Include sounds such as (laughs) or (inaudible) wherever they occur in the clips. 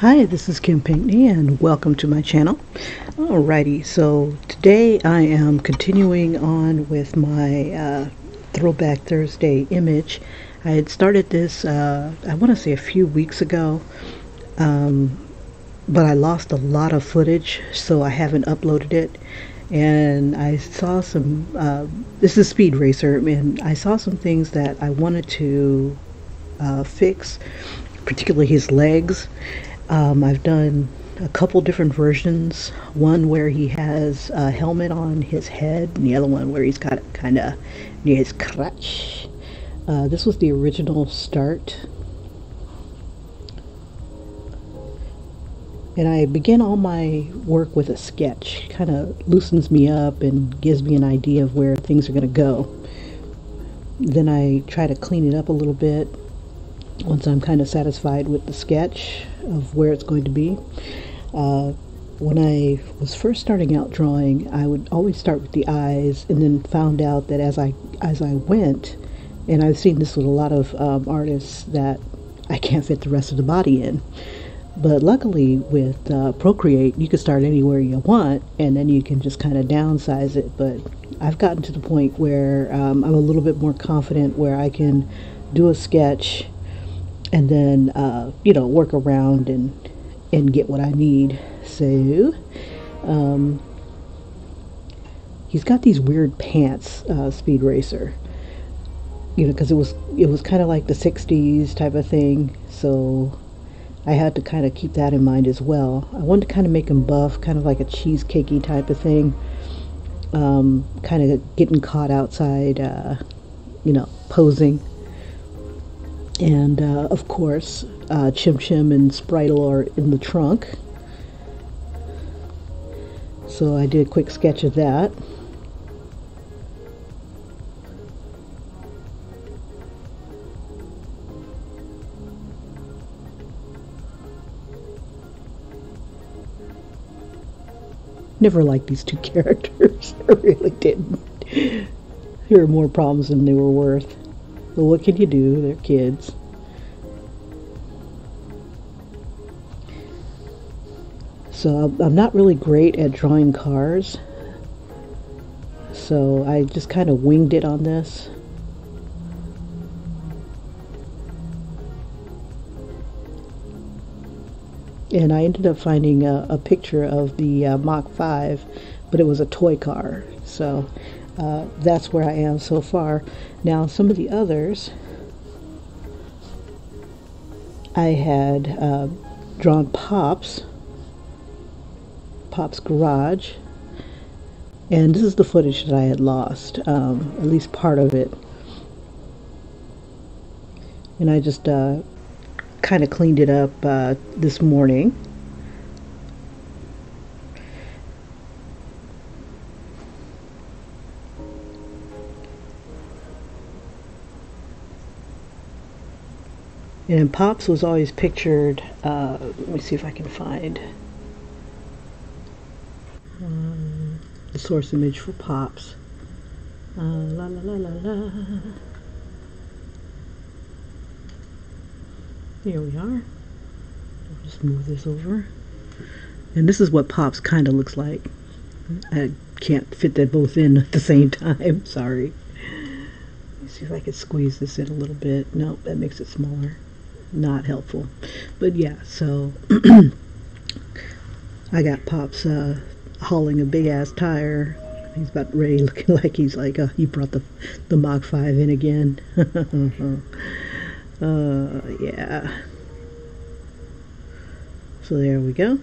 Hi, this is Kim Pinkney and welcome to my channel. Alrighty, so today I am continuing on with my uh, Throwback Thursday image. I had started this, uh, I want to say a few weeks ago, um, but I lost a lot of footage, so I haven't uploaded it. And I saw some, uh, this is Speed Racer, and I saw some things that I wanted to uh, fix, particularly his legs um, I've done a couple different versions. One where he has a helmet on his head, and the other one where he's got kind of near his crotch. Uh, this was the original start. And I begin all my work with a sketch. Kind of loosens me up and gives me an idea of where things are going to go. Then I try to clean it up a little bit once I'm kind of satisfied with the sketch of where it's going to be. Uh, when I was first starting out drawing, I would always start with the eyes, and then found out that as I as I went, and I've seen this with a lot of um, artists that I can't fit the rest of the body in. But luckily, with uh, Procreate, you can start anywhere you want, and then you can just kind of downsize it. But I've gotten to the point where um, I'm a little bit more confident, where I can do a sketch and then uh, you know work around and and get what I need. So um, he's got these weird pants, uh, Speed Racer. You know, because it was it was kind of like the '60s type of thing. So I had to kind of keep that in mind as well. I wanted to kind of make him buff, kind of like a cheesecakey type of thing. Um, kind of getting caught outside, uh, you know, posing and uh, of course, uh, Chim Chim and Spritle are in the trunk. So I did a quick sketch of that. Never liked these two (laughs) characters. I really didn't. There were more problems than they were worth. But what can you do? They're kids. So I'm not really great at drawing cars. So I just kind of winged it on this. And I ended up finding a, a picture of the uh, Mach 5, but it was a toy car. So uh, that's where I am so far. Now, some of the others, I had uh, drawn Pops, Pop's Garage, and this is the footage that I had lost, um, at least part of it. And I just uh, kind of cleaned it up uh, this morning. And Pops was always pictured, uh, let me see if I can find um, the source image for Pops. Uh, la la la la la. Here we are. I'll just move this over. And this is what Pops kind of looks like. I can't fit that both in at the same (laughs) time. Sorry. Let me see if I can squeeze this in a little bit. Nope, that makes it smaller not helpful. But yeah, so (clears throat) I got Pops uh, hauling a big ass tire. He's about ready, (laughs) looking like he's like, uh, he brought the the Mach 5 in again. (laughs) uh, yeah. So there we go.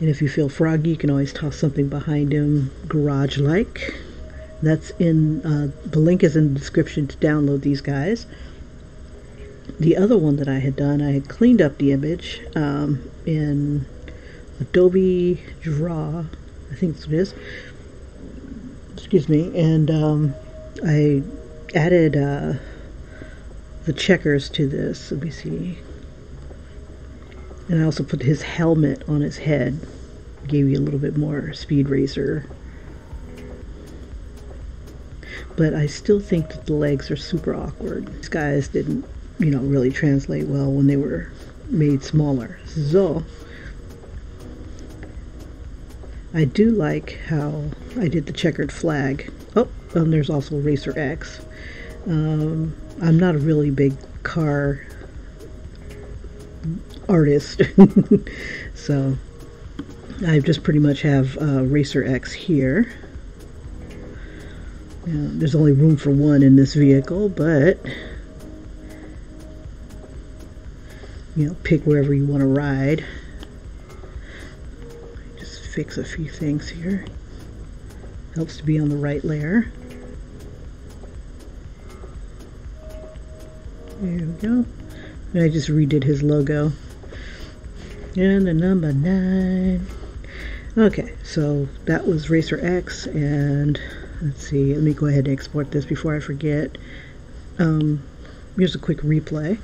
And if you feel froggy, you can always toss something behind him, garage-like. That's in, uh, the link is in the description to download these guys the other one that I had done, I had cleaned up the image um, in Adobe Draw, I think it is. Excuse me, and um, I added uh, the checkers to this. Let me see. And I also put his helmet on his head. Gave you a little bit more speed racer. But I still think that the legs are super awkward. These guys didn't you know, really translate well when they were made smaller. So I do like how I did the checkered flag. Oh, and there's also Racer X. Um, I'm not a really big car artist, (laughs) so I just pretty much have uh, Racer X here. there's only room for one in this vehicle, but you know, pick wherever you want to ride. Just fix a few things here. Helps to be on the right layer. There we go. And I just redid his logo. And the number nine. Okay, so that was Racer X, and let's see, let me go ahead and export this before I forget. Um, here's a quick replay.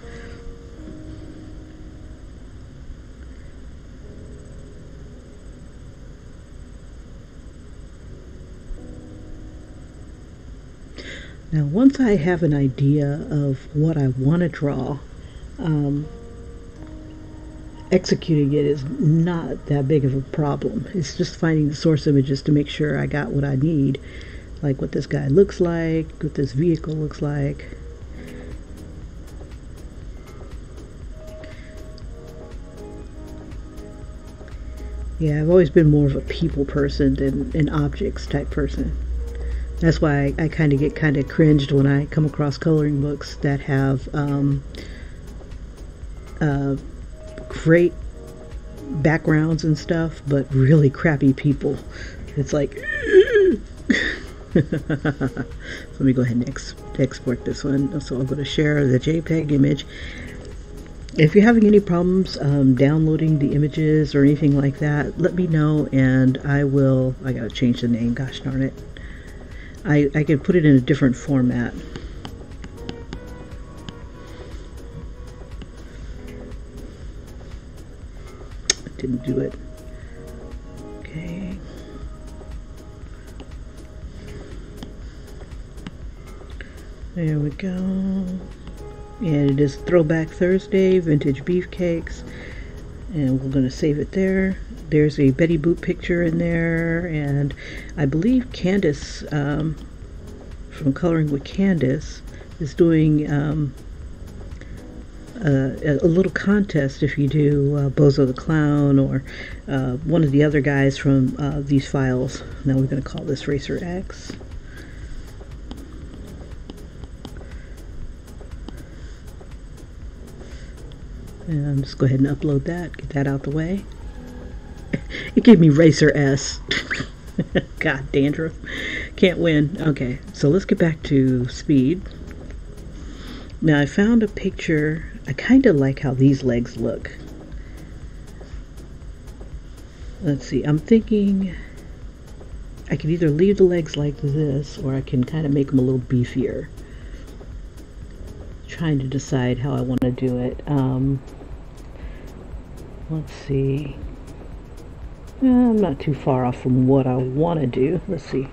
Now, once I have an idea of what I want to draw, um, executing it is not that big of a problem. It's just finding the source images to make sure I got what I need, like what this guy looks like, what this vehicle looks like. Yeah, I've always been more of a people person than an objects type person. That's why I, I kind of get kind of cringed when I come across coloring books that have um, uh, great backgrounds and stuff, but really crappy people. It's like, (laughs) let me go ahead and ex export this one. So I'm going to share the JPEG image. If you're having any problems um, downloading the images or anything like that, let me know and I will. I gotta change the name, gosh darn it. I, I can put it in a different format. Didn't do it. Okay. There we go. And it is Throwback Thursday, Vintage Beefcakes. And we're going to save it there there's a Betty Boop picture in there, and I believe Candace um, from Coloring with Candace is doing um, a, a, little contest if you do uh, Bozo the Clown or uh, one of the other guys from uh, these files. Now we're going to call this Racer X. And just go ahead and upload that, get that out the way. (laughs) It gave me Racer S. (laughs) God, dandruff. Can't win. Okay, so let's get back to speed. Now I found a picture. I kind of like how these legs look. Let's see. I'm thinking I could either leave the legs like this or I can kind of make them a little beefier. Trying to decide how I want to do it. Um, let's see. I'm not too far off from what I want to do. Let's see.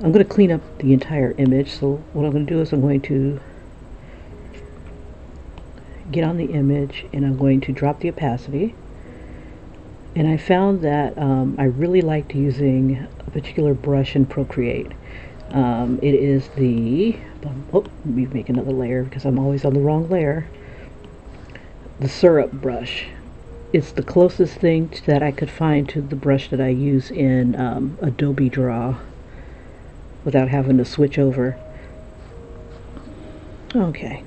I'm going to clean up the entire image. So what I'm going to do is I'm going to get on the image and I'm going to drop the opacity. And I found that um, I really liked using a particular brush in Procreate. Um, it is the, oh, let me make another layer because I'm always on the wrong layer. The syrup brush it's the closest thing that I could find to the brush that I use in um, Adobe Draw without having to switch over. Okay.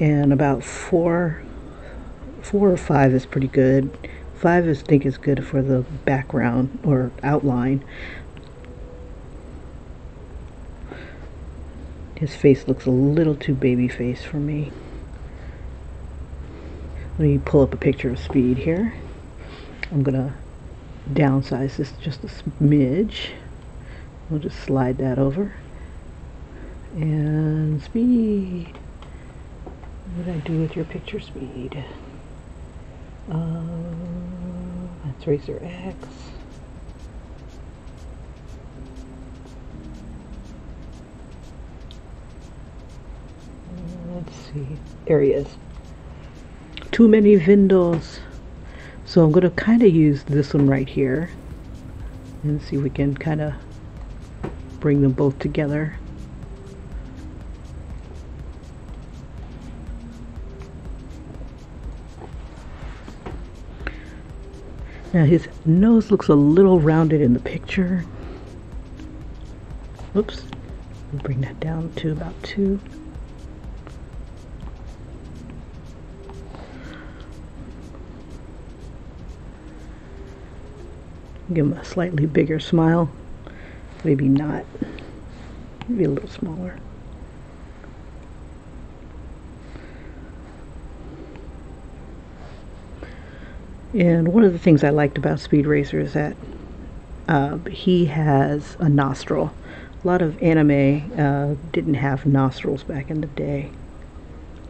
And about four, four or five is pretty good. Five I think is good for the background or outline. His face looks a little too baby face for me. Let me pull up a picture of speed here. I'm going to downsize this just a smidge. We'll just slide that over. And speed. What did I do with your picture speed? Uh, that's Racer X. Let's see. There he is. Too many windows. So I'm going to kind of use this one right here and see if we can kind of bring them both together. Now his nose looks a little rounded in the picture. Oops. Bring that down to about two. Give him a slightly bigger smile. Maybe not. Maybe a little smaller. And one of the things I liked about Speed Racer is that uh, he has a nostril. A lot of anime uh, didn't have nostrils back in the day,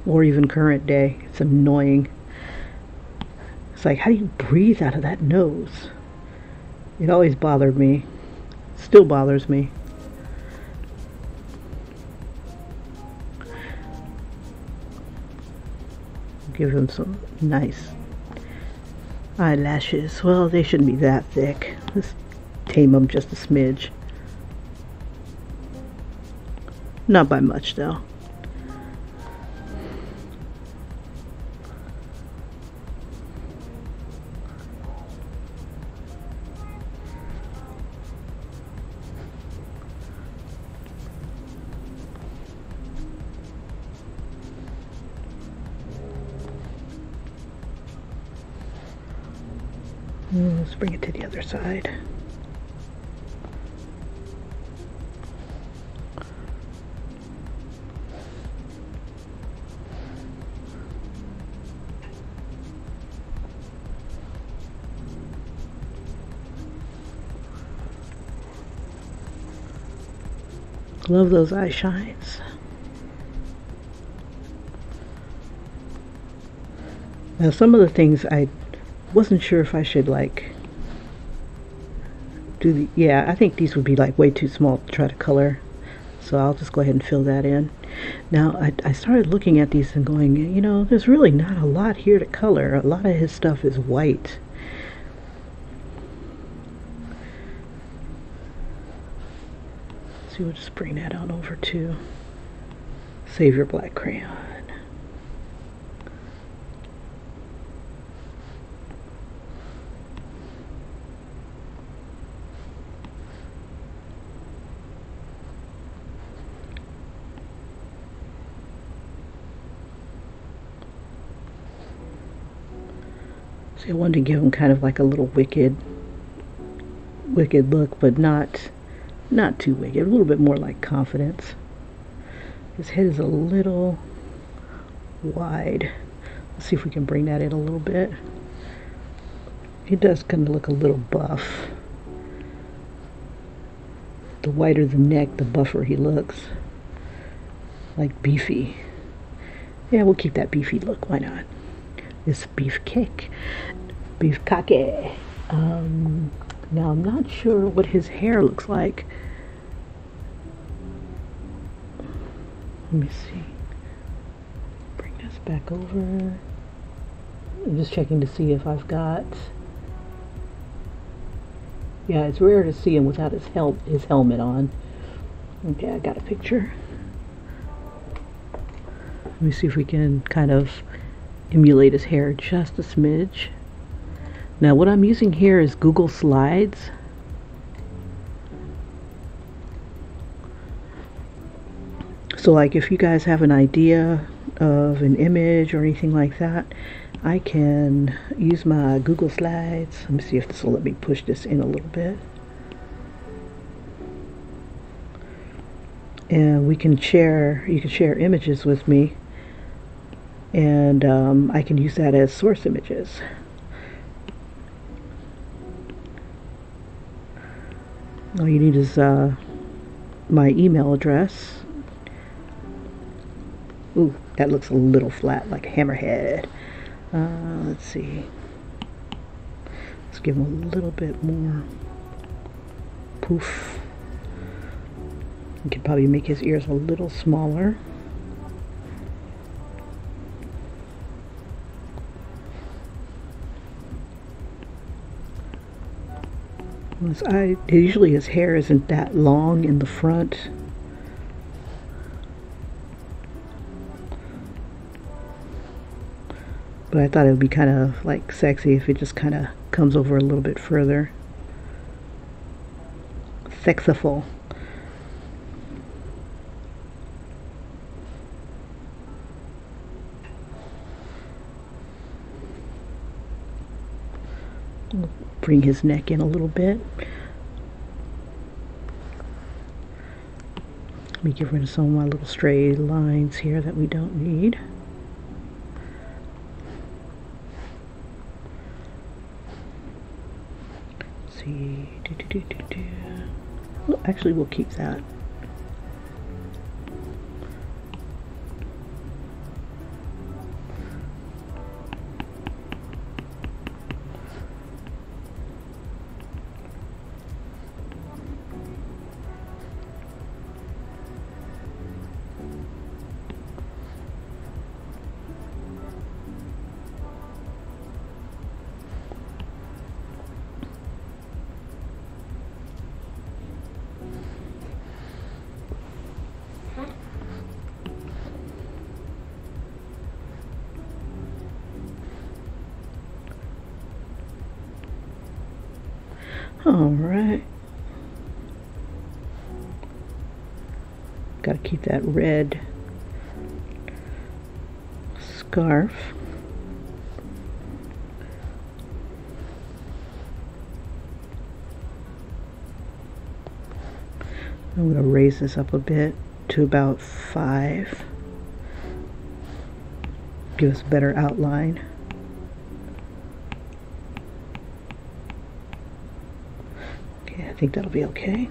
or even current day. It's annoying. It's like, how do you breathe out of that nose? It always bothered me. Still bothers me. Give him some nice eyelashes. Well, they shouldn't be that thick. Let's tame them just a smidge. Not by much, though. Let's bring it to the other side. Love those eye shines. Now some of the things I wasn't sure if I should like do the, yeah, I think these would be like way too small to try to color. So I'll just go ahead and fill that in. Now, I, I started looking at these and going, you know, there's really not a lot here to color. A lot of his stuff is white. So we'll just bring that on over to Save Your Black Crayon. I wanted to give him kind of like a little wicked, wicked look, but not, not too wicked. A little bit more like confidence. His head is a little wide. Let's see if we can bring that in a little bit. He does kind of look a little buff. The wider the neck, the buffer he looks. Like beefy. Yeah, we'll keep that beefy look. Why not? This beef cake beef kake. Um, now I'm not sure what his hair looks like. Let me see. Bring this back over. I'm just checking to see if I've got. Yeah, it's rare to see him without his hel his helmet on. Okay, I got a picture. Let me see if we can kind of emulate his hair just a smidge. Now what I'm using here is Google Slides. So like if you guys have an idea of an image or anything like that, I can use my Google Slides. Let me see if this will let me push this in a little bit. And we can share, you can share images with me and um, I can use that as source images. all you need is uh, my email address. Ooh, that looks a little flat, like a hammerhead. Uh, let's see. Let's give him a little bit more poof. We could probably make his ears a little smaller. Usually his hair isn't that long in the front. But I thought it would be kind of like sexy if it just kind of comes over a little bit further. Sexiful. Bring his neck in a little bit. Let me get rid of some of my little stray lines here that we don't need. see. Do, do, do, do, do. Actually, we'll keep that. All right. Got to keep that red scarf. I'm going to raise this up a bit to about five. Give us a better outline. Okay, I think that'll be okay.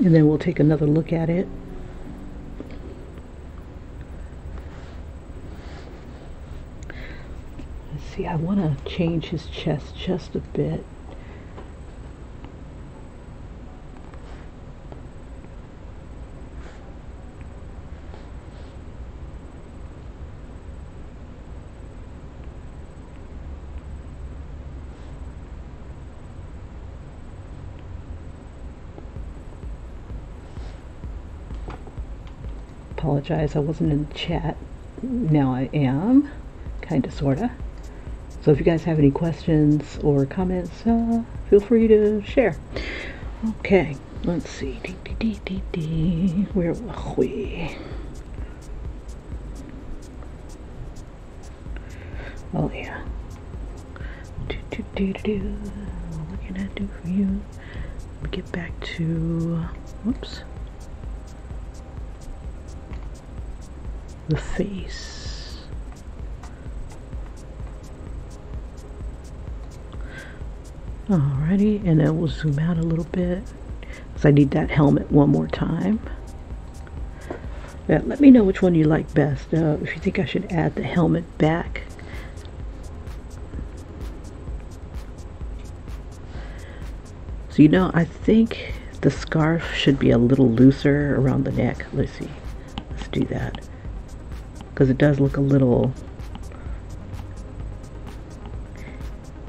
And then we'll take another look at it. Let's see, I want to change his chest just a bit. Apologize I wasn't in the chat. Now I am, kind of, sort of. So if you guys have any questions or comments, uh, feel free to share. Okay, let's see. Dee, dee, dee, dee, Where are we? Oh yeah. Do, do, do, do, What can I do for you? Get back to, whoops. The face. Alrighty, and then we'll zoom out a little bit because I need that helmet one more time. Yeah, let me know which one you like best. Uh, if you think I should add the helmet back. So you know, I think the scarf should be a little looser around the neck. Let's see. Let's do that because it does look a little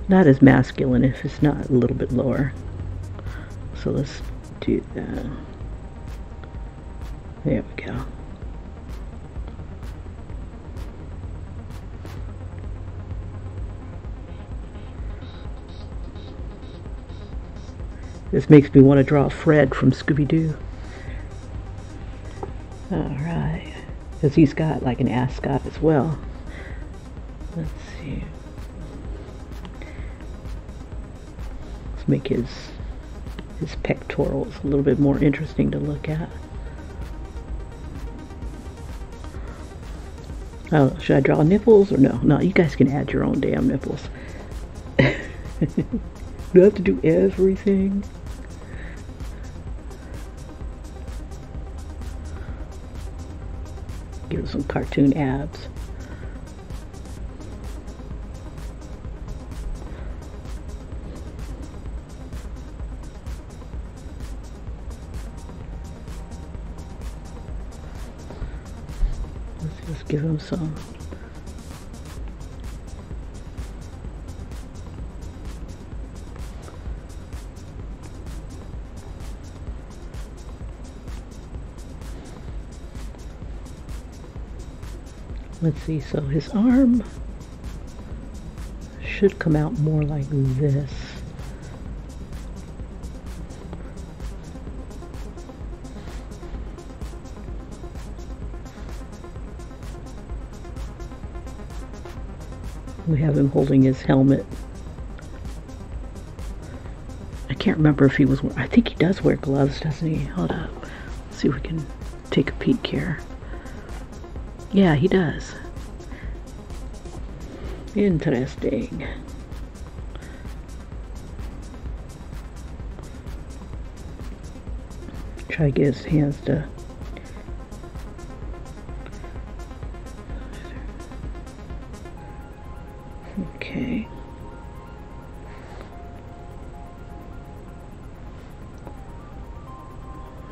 not as masculine if it's not a little bit lower. So let's do that. There we go. This makes me want to draw Fred from Scooby-Doo. Alright because he's got like an ascot as well. Let's see. Let's make his his pectorals a little bit more interesting to look at. Oh, should I draw nipples or no? No, you guys can add your own damn nipples. (laughs) do I have to do everything? Give some cartoon abs. Let's just give him some let's see, so his arm should come out more like this. We have him holding his helmet. I can't remember if he was, I think he does wear gloves, doesn't he? Hold up. Let's see if we can take a peek here. Yeah, he does. Interesting. Try to get his hands to Okay.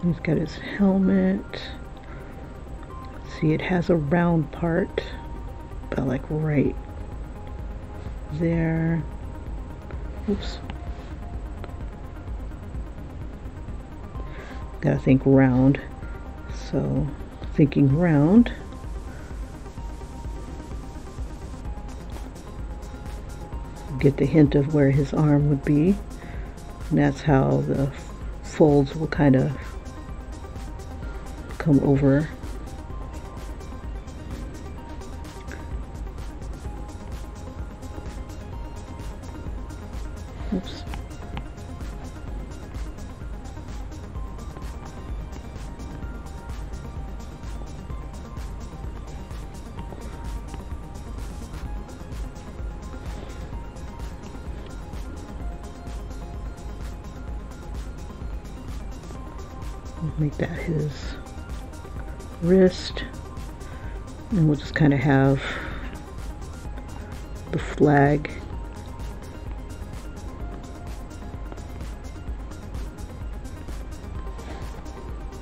He's got his helmet. See, it has a round part, but like right there. Oops. Gotta think round. So, thinking round. Get the hint of where his arm would be. And that's how the folds will kind of come over wrist. And we'll just kind of have the flag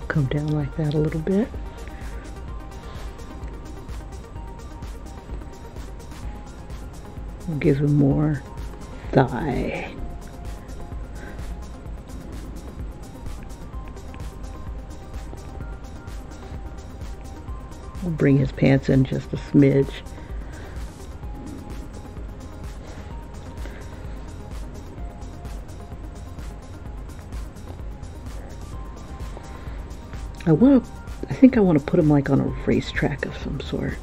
come down like that a little bit. We'll give him more thigh. We'll bring his pants in just a smidge. I want to, I think I want to put him like on a racetrack of some sort.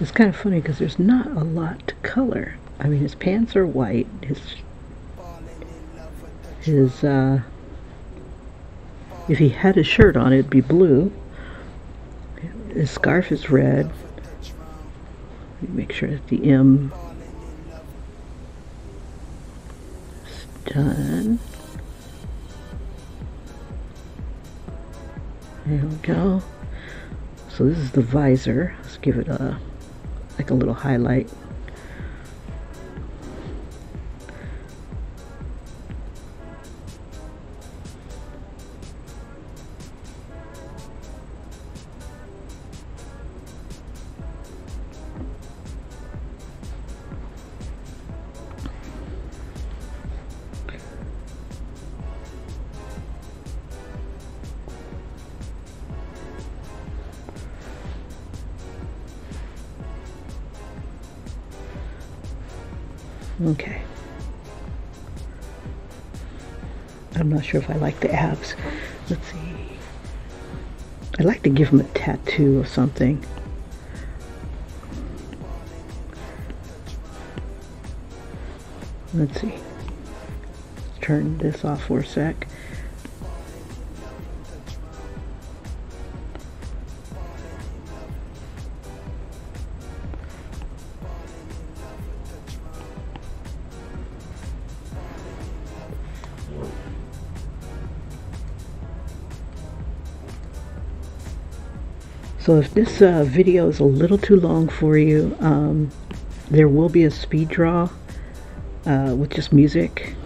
It's kind of funny because there's not a lot to color. I mean, his pants are white, his his uh, if he had his shirt on it'd be blue. His scarf is red. Make sure that the M is done. There we go. So this is the visor. Let's give it a a little highlight sure if I like the abs. Let's see. I'd like to give him a tattoo or something. Let's see. Let's Turn this off for a sec. So if this uh, video is a little too long for you, um, there will be a speed draw uh, with just music.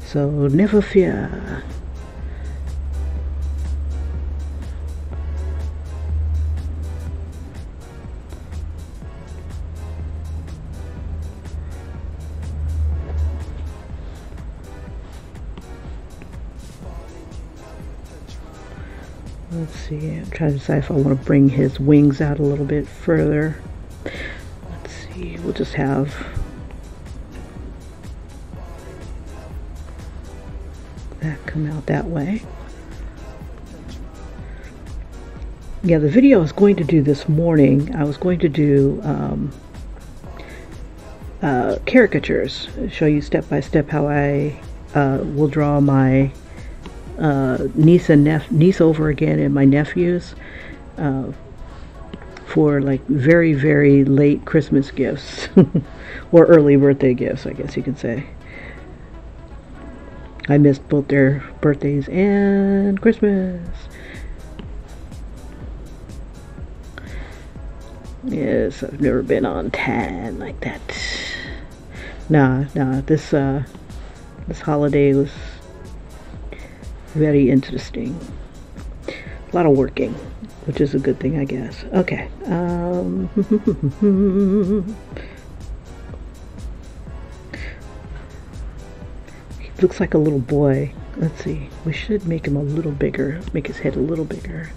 So never fear. Trying to decide if I want to bring his wings out a little bit further. Let's see. We'll just have that come out that way. Yeah, the video I was going to do this morning, I was going to do um, uh, caricatures, show you step by step how I uh, will draw my uh, niece and nep- niece over again and my nephews uh, for like very very late Christmas gifts (laughs) or early birthday gifts, I guess you can say. I missed both their birthdays and Christmas. Yes, I've never been on tan like that. Nah, nah, this uh this holiday was very interesting. A lot of working, which is a good thing, I guess. Okay. Um, (laughs) he looks like a little boy. Let's see. We should make him a little bigger. Make his head a little bigger.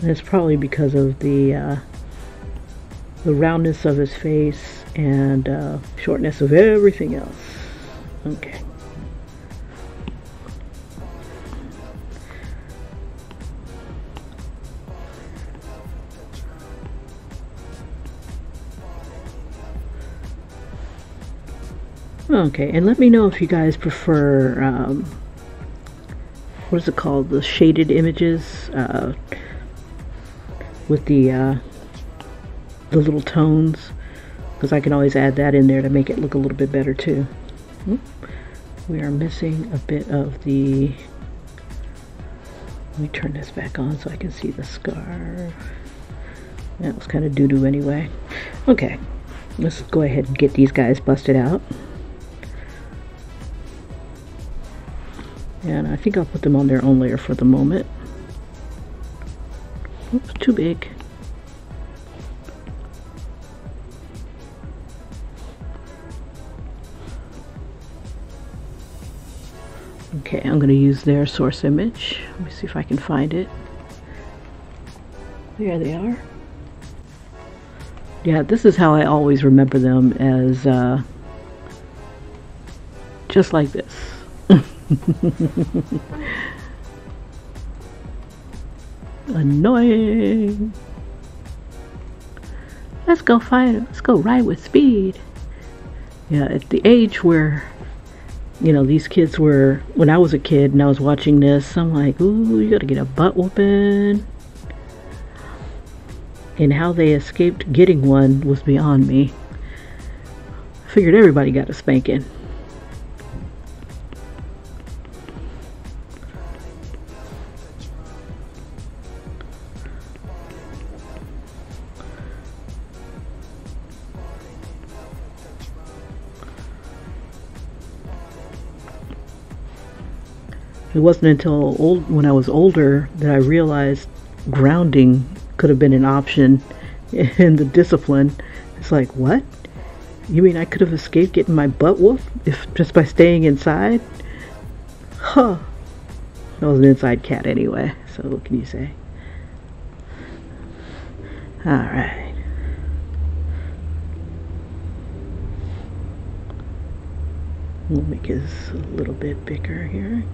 And it's probably because of the uh, the roundness of his face and uh, shortness of everything else. Okay. Okay, and let me know if you guys prefer, um, what is it called, the shaded images uh, with the uh, the little tones, because I can always add that in there to make it look a little bit better too. Hmm. We are missing a bit of the, let me turn this back on so I can see the scar. That was kind of doo-doo anyway. Okay, let's go ahead and get these guys busted out. And I think I'll put them on their own layer for the moment. Oops, too big. Okay, I'm going to use their source image. Let me see if I can find it. There they are. Yeah, this is how I always remember them as uh, just like this. (laughs) Annoying. Let's go fight. Let's go ride with speed. Yeah, at the age where, you know, these kids were, when I was a kid and I was watching this, I'm like, ooh, you gotta get a butt whooping. And how they escaped getting one was beyond me. I figured everybody got a spanking. It wasn't until old when I was older that I realized grounding could have been an option (laughs) in the discipline. It's like, what? You mean I could have escaped getting my butt whooped if just by staying inside? Huh. I was an inside cat anyway, so what can you say? Alright. We'll make this a little bit bigger here.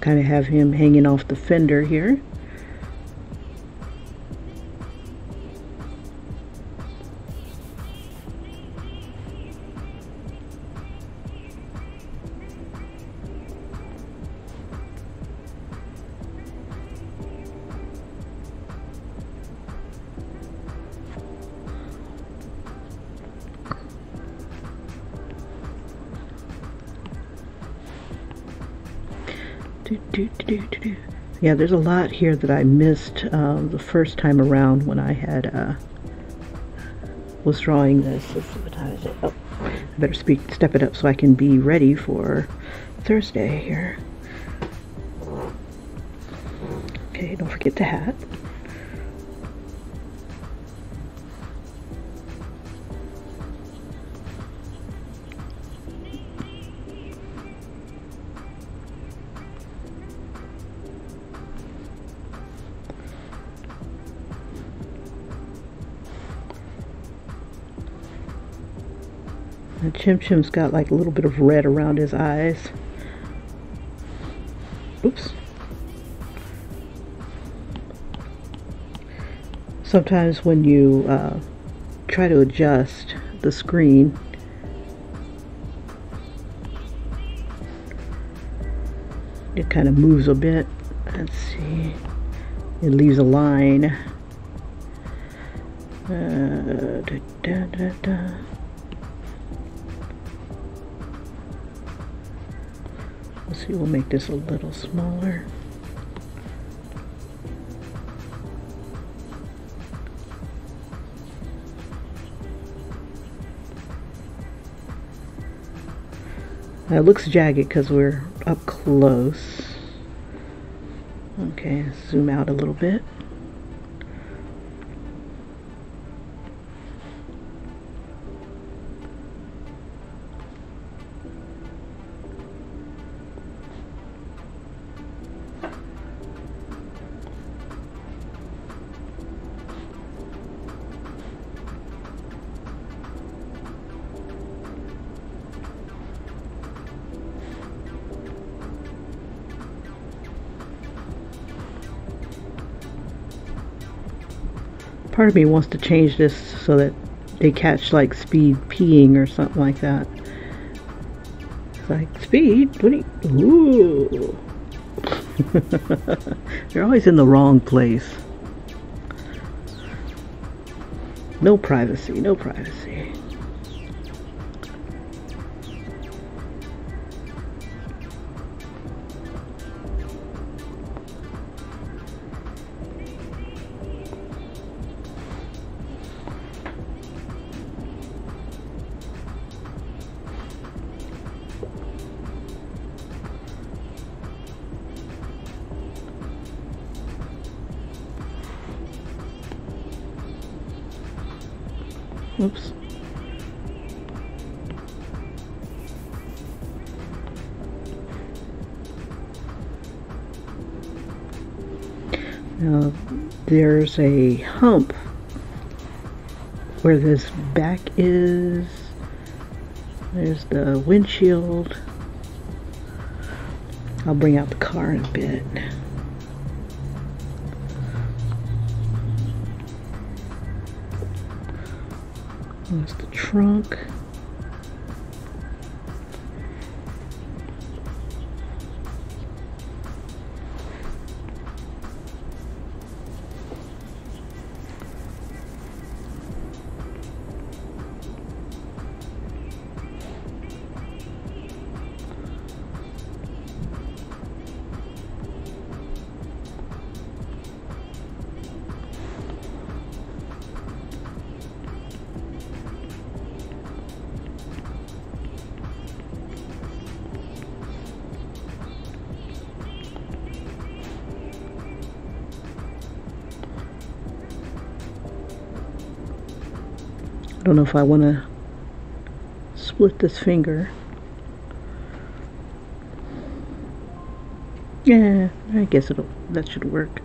Kind of have him hanging off the fender here. Yeah, there's a lot here that I missed uh, the first time around when I had uh, was drawing this. What time is it. Oh, I better speak, step it up so I can be ready for Thursday here. Okay, don't forget the hat. Chim Chim's got like a little bit of red around his eyes. Oops. Sometimes when you uh, try to adjust the screen, it kind of moves a bit. Let's see. It leaves a line. Uh, da, da, da, Let's see, we'll make this a little smaller. Now it looks jagged because we're up close. Okay, zoom out a little bit. Of me wants to change this so that they catch like speed peeing or something like that. It's like, speed? What? Ooh. (laughs) They're always in the wrong place. No privacy, no privacy. There's a hump where this back is. There's the windshield. I'll bring out the car in a bit. There's the trunk. Don't know if I want to split this finger. Yeah, I guess it'll that should work.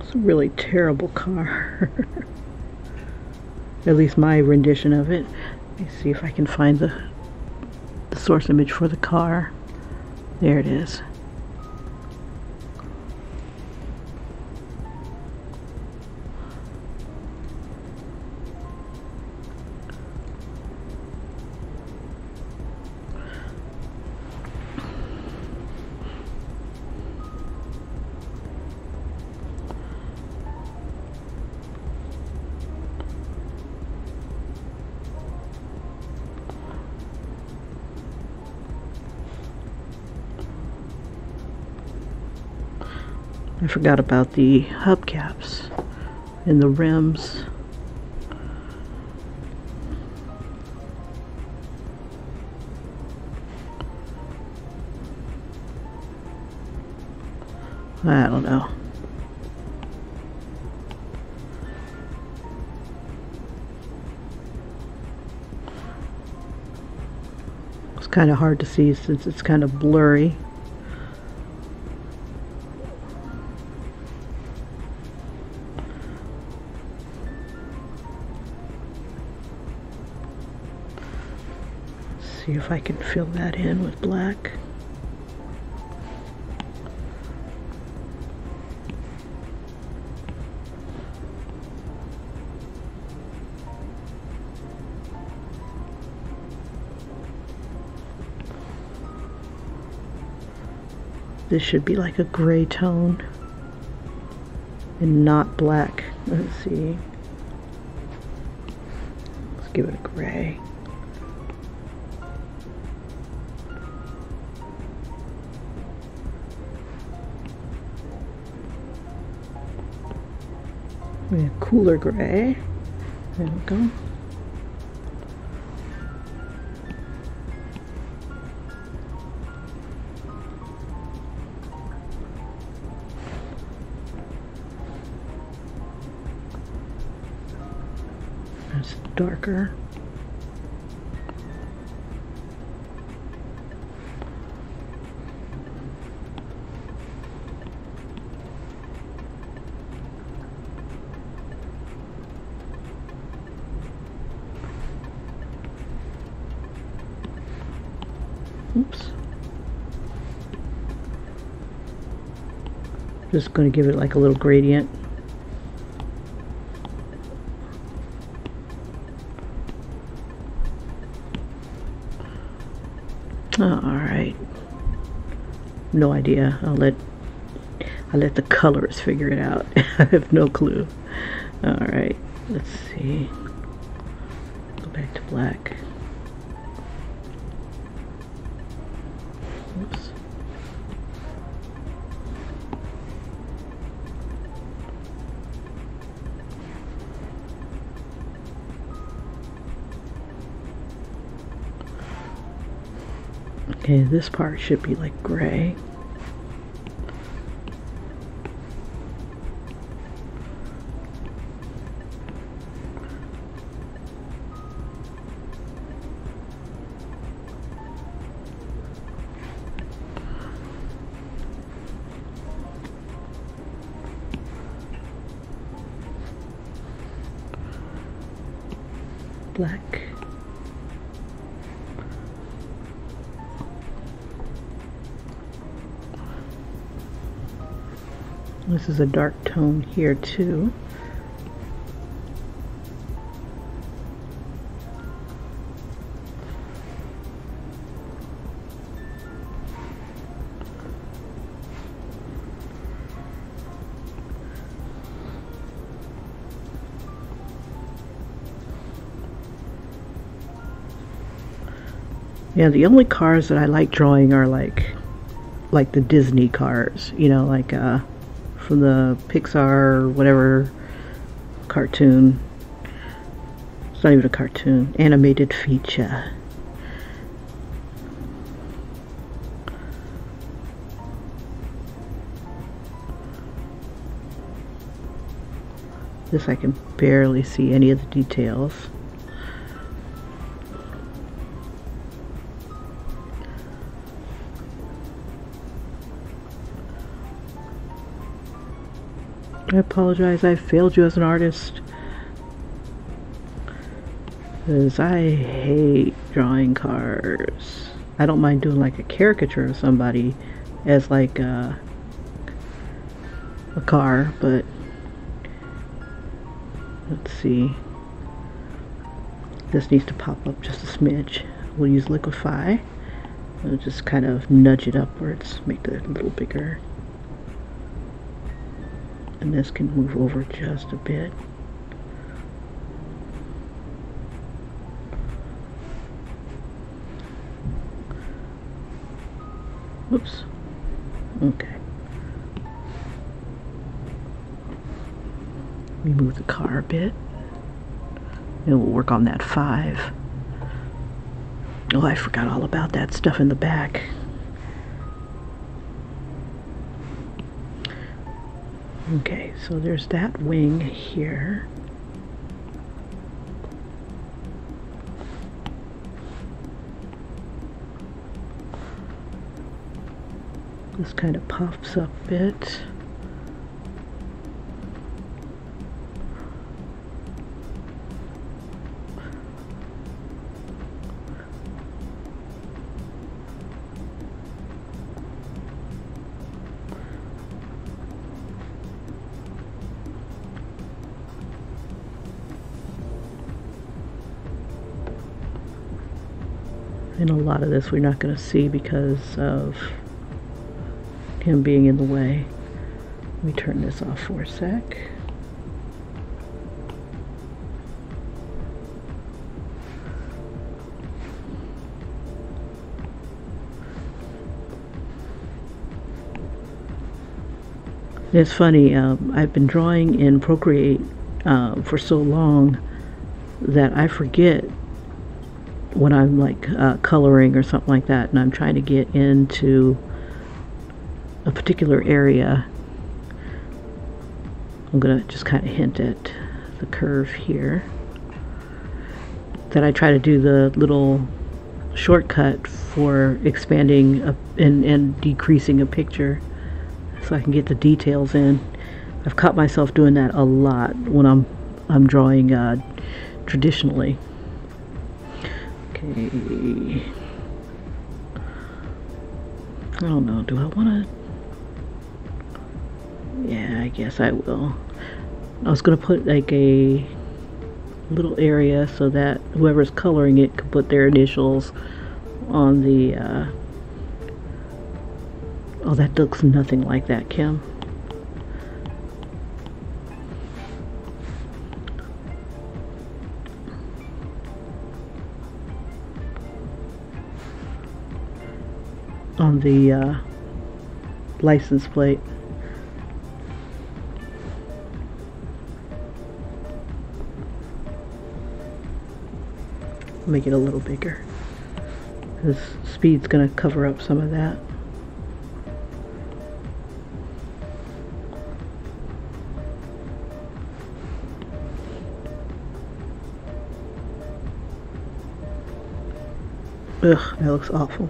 It's a really terrible car. (laughs) At least my rendition of it. Let me see if I can find the, the source image for the car. There it is. I forgot about the hubcaps and the rims. I don't know. It's kind of hard to see since it's kind of blurry. If I can fill that in with black. This should be like a gray tone and not black. Let's see. Let's give it a gray. We have cooler gray. There we go. That's darker. Just going to give it like a little gradient. Oh, all right. No idea. I'll let I'll let the colors figure it out. (laughs) I have no clue. All right. Let's see. Go back to black. Okay, this part should be like gray. This is a dark tone here too. Yeah, the only cars that I like drawing are like like the Disney cars, you know, like uh from the Pixar whatever cartoon. It's not even a cartoon, animated feature. This I can barely see any of the details. I apologize. I failed you as an artist. Because I hate drawing cars. I don't mind doing like a caricature of somebody as like a, a car, but let's see. This needs to pop up just a smidge. We'll use Liquify. We'll just kind of nudge it upwards, make it a little bigger. And this can move over just a bit. Whoops. Okay. Me move the car a bit. And we'll work on that five. Oh, I forgot all about that stuff in the back. Okay, so there's that wing here. This kind of puffs up a bit. And a lot of this we're not going to see because of him being in the way. Let me turn this off for a sec. It's funny, um, I've been drawing in Procreate uh, for so long that I forget when I'm like uh, coloring or something like that and I'm trying to get into a particular area I'm gonna just kind of hint at the curve here. That I try to do the little shortcut for expanding a, and, and decreasing a picture so I can get the details in. I've caught myself doing that a lot when I'm I'm drawing uh, traditionally Okay. I don't know. Do I want to? Yeah, I guess I will. I was going to put like a little area so that whoever's coloring it could put their initials on the, uh... oh, that looks nothing like that, Kim. On the uh, license plate. Make it a little bigger. This speed's going to cover up some of that. Ugh, that looks awful.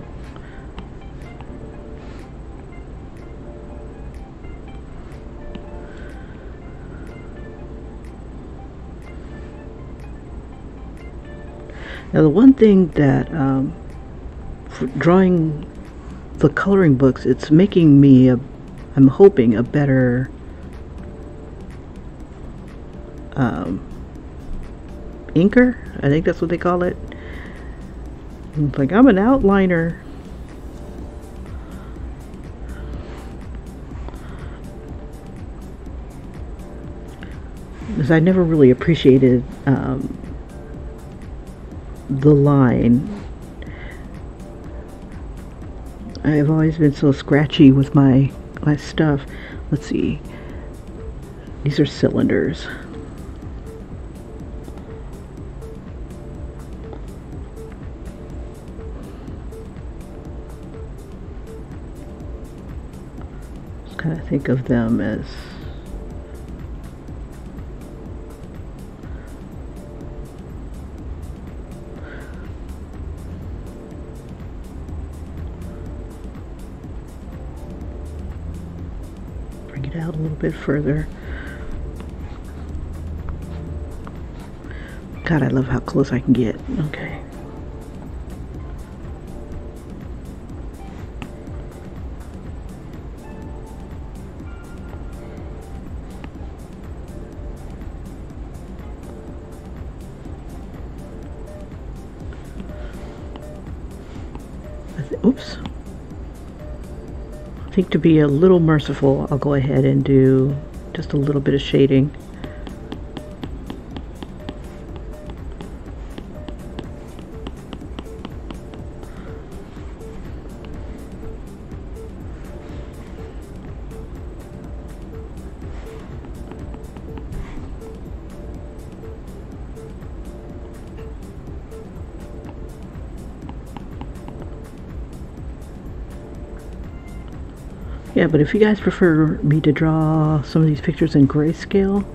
Now the one thing that um, drawing the coloring books, it's making me, a, I'm hoping, a better um, inker. I think that's what they call it. It's like I'm an outliner. Because I never really appreciated um, the line. I've always been so scratchy with my my stuff. Let's see. These are cylinders. Kind of think of them as out a little bit further. God, I love how close I can get. Okay. To be a little merciful, I'll go ahead and do just a little bit of shading. If you guys prefer me to draw some of these pictures in grayscale,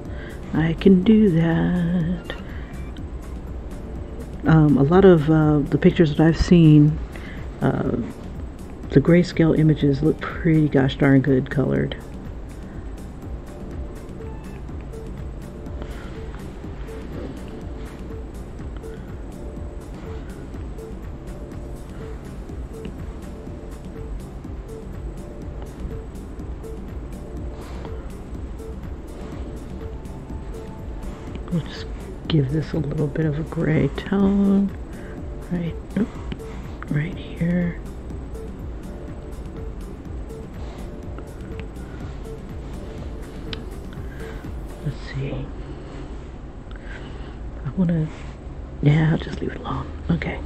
I can do that. Um, a lot of uh, the pictures that I've seen, uh, the grayscale images look pretty gosh darn good colored. This a little bit of a gray tone right oh, right here. Let's see. I want to, yeah, I'll just leave it alone. Okay.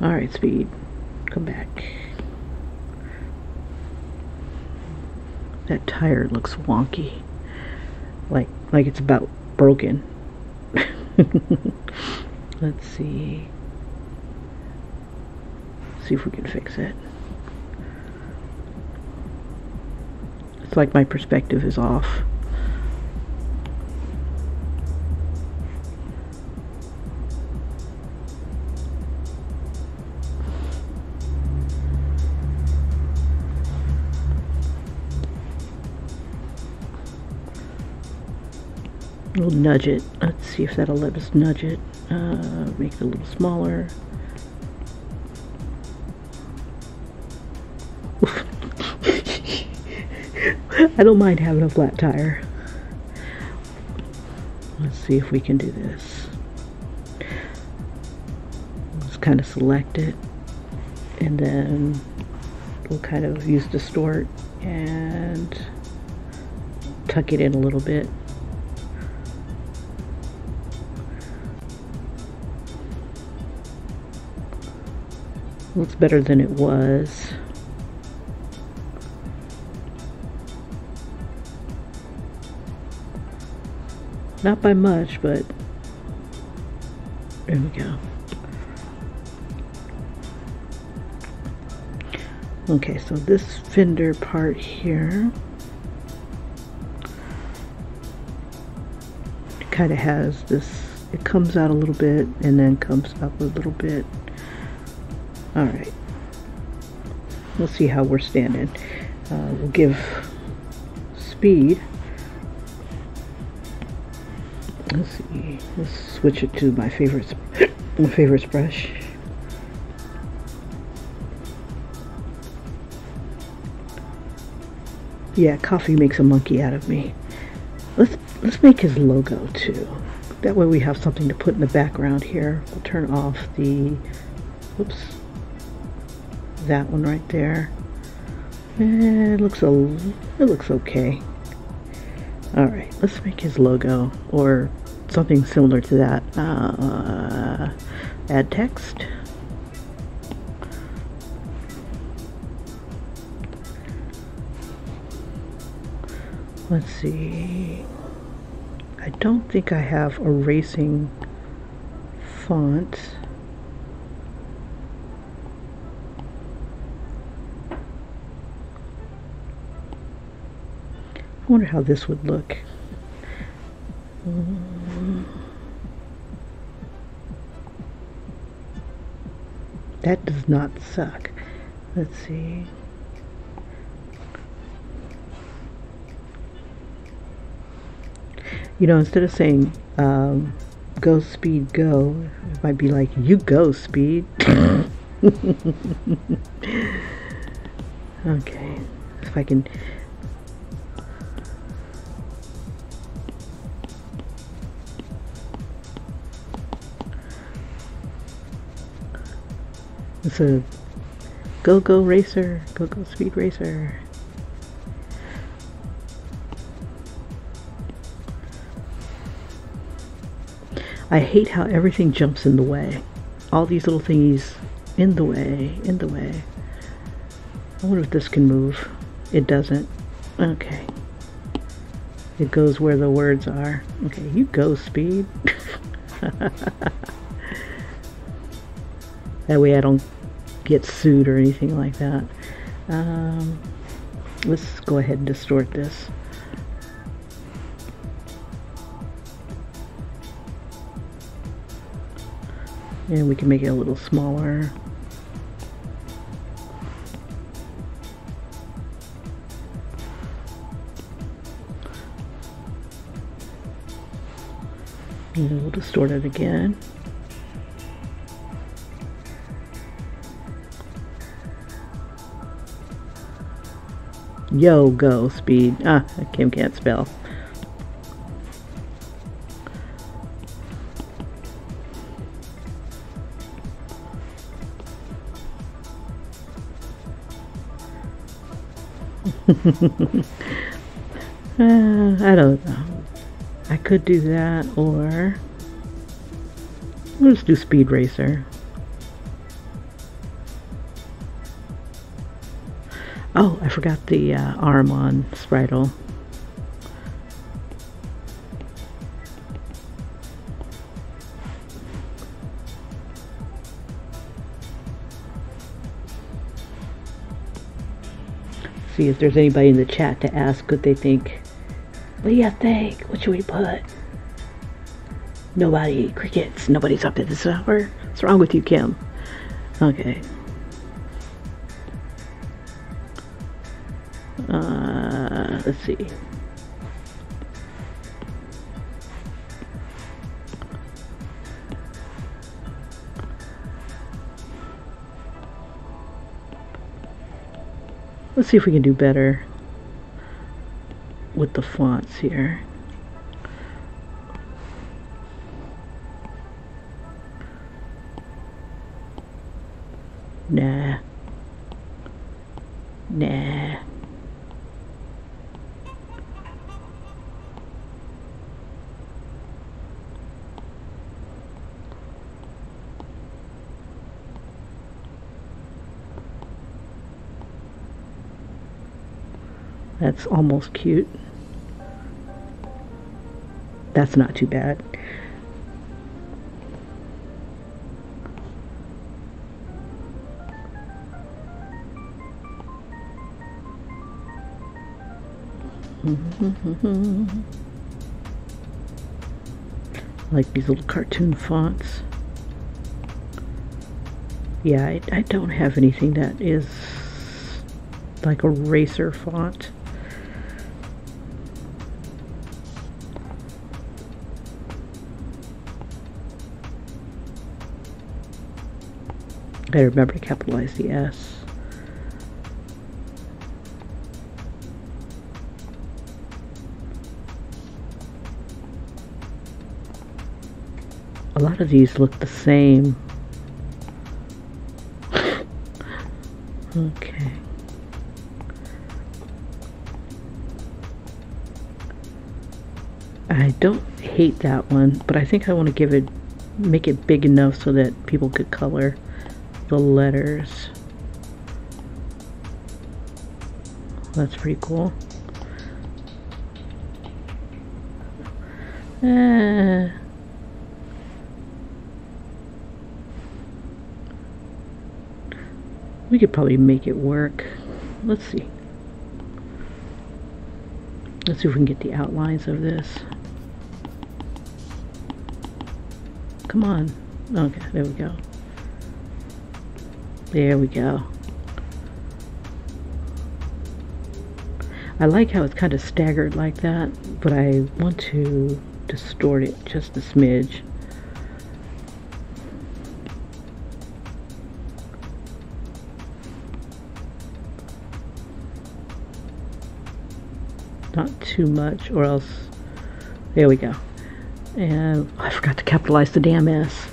All right, speed. Come back. That tire looks wonky. Like, like it's about broken. Let's see. See if we can fix it. It's like my perspective is off. Nudge it. Let's see if that'll let us nudge it. Uh, make it a little smaller. (laughs) I don't mind having a flat tire. Let's see if we can do this. Let's kind of select it and then we'll kind of use distort and tuck it in a little bit. Looks better than it was. Not by much, but there we go. Okay, so this fender part here kind of has this, it comes out a little bit and then comes up a little bit. All right. We'll see how we're standing. Uh, we'll give speed. Let's see. Let's switch it to my favorite, my favorite brush. Yeah, coffee makes a monkey out of me. Let's let's make his logo too. That way we have something to put in the background here. We'll turn off the, oops, that one right there. Eh, it looks a, it looks okay. All right, let's make his logo or something similar to that. Uh, add text. Let's see. I don't think I have a racing font. I wonder how this would look. That does not suck. Let's see. You know, instead of saying um, go speed go. It might be like, you go speed. (laughs) okay, if I can It's a go go racer, go go speed racer. I hate how everything jumps in the way. All these little thingies in the way, in the way. I wonder if this can move. It doesn't. Okay. It goes where the words are. Okay, you go, speed. (laughs) that way I don't get sued or anything like that. Um, let's go ahead and distort this. And we can make it a little smaller. And we'll distort it again. Yo, go, speed. Ah, Kim can't spell. uh, (laughs) I don't know. I could do that, or let's do Speed Racer. Oh, I forgot the uh, arm on Spritle. See if there's anybody in the chat to ask what they think. What do you think? What should we put? Nobody. Crickets. Nobody's up at this hour. What's wrong with you, Kim? Okay. See. Let's see if we can do better with the fonts here. Nah. Nah. That's almost cute. That's not too bad. (laughs) like these little cartoon fonts. Yeah, I, I don't have anything that is like a racer font. I remember to capitalize the S. A lot of these look the same. okay. I don't hate that one, but I think I want to give it, make it big enough so that people could color the letters. That's pretty cool. Uh, we could probably make it work. Let's see. Let's see if we can get the outlines of this. Come on. Okay, there we go. There we go. I like how it's kind of staggered like that, but I want to distort it just a smidge. Not too much or else, there we go. And I forgot to capitalize the damn S.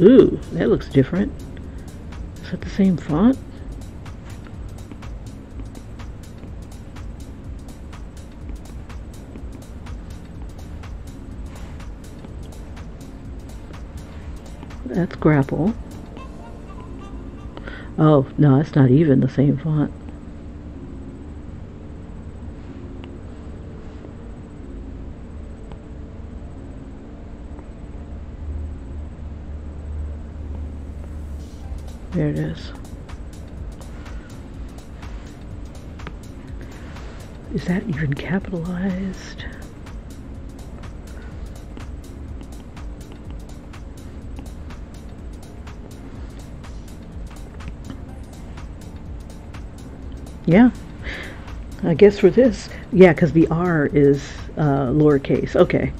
Ooh, that looks different. Is that the same font? That's grapple. Oh, no, it's not even the same font. Even capitalized? Yeah. I guess for this, yeah, because the R is uh, lowercase. Okay.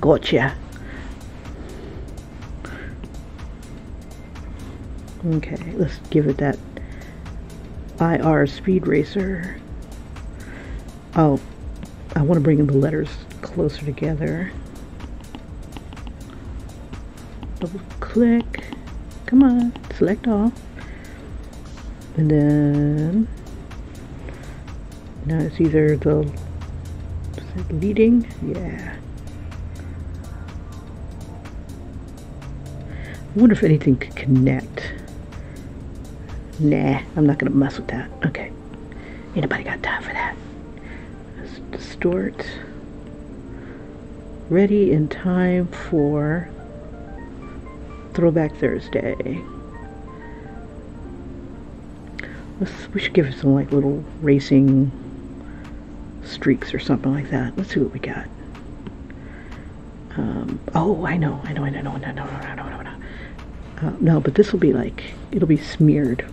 Gotcha. Okay, let's give it that IR Speed Racer. Oh, I want to bring the letters closer together. Double click. Come on, select all. And then now it's either the leading, yeah. I wonder if anything could connect. Nah, I'm not gonna mess with that. Okay. Anybody got time for that? Stewart, ready in time for Throwback Thursday. Let's, we should give it some like little racing streaks or something like that. Let's see what we got. Um, oh, I know, I know, I know, I know, I know, I know, I know. I know, I Uh, no, but this will be like, it'll be smeared.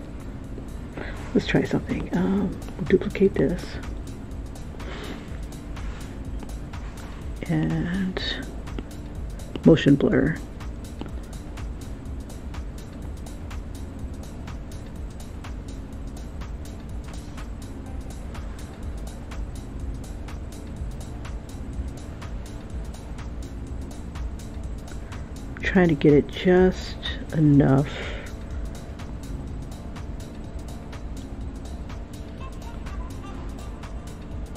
Let's try something. Um, we'll duplicate this. And motion blur. trying to get it just enough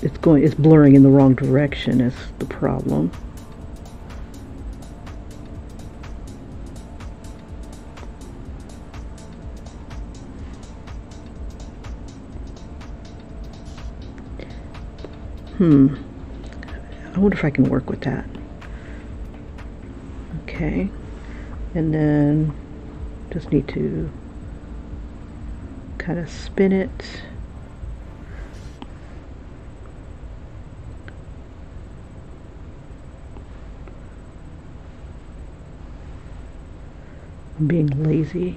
it's going it's blurring in the wrong direction is the problem. Hmm. I wonder if I can work with that. Okay. And then just need to kind of spin it I'm being lazy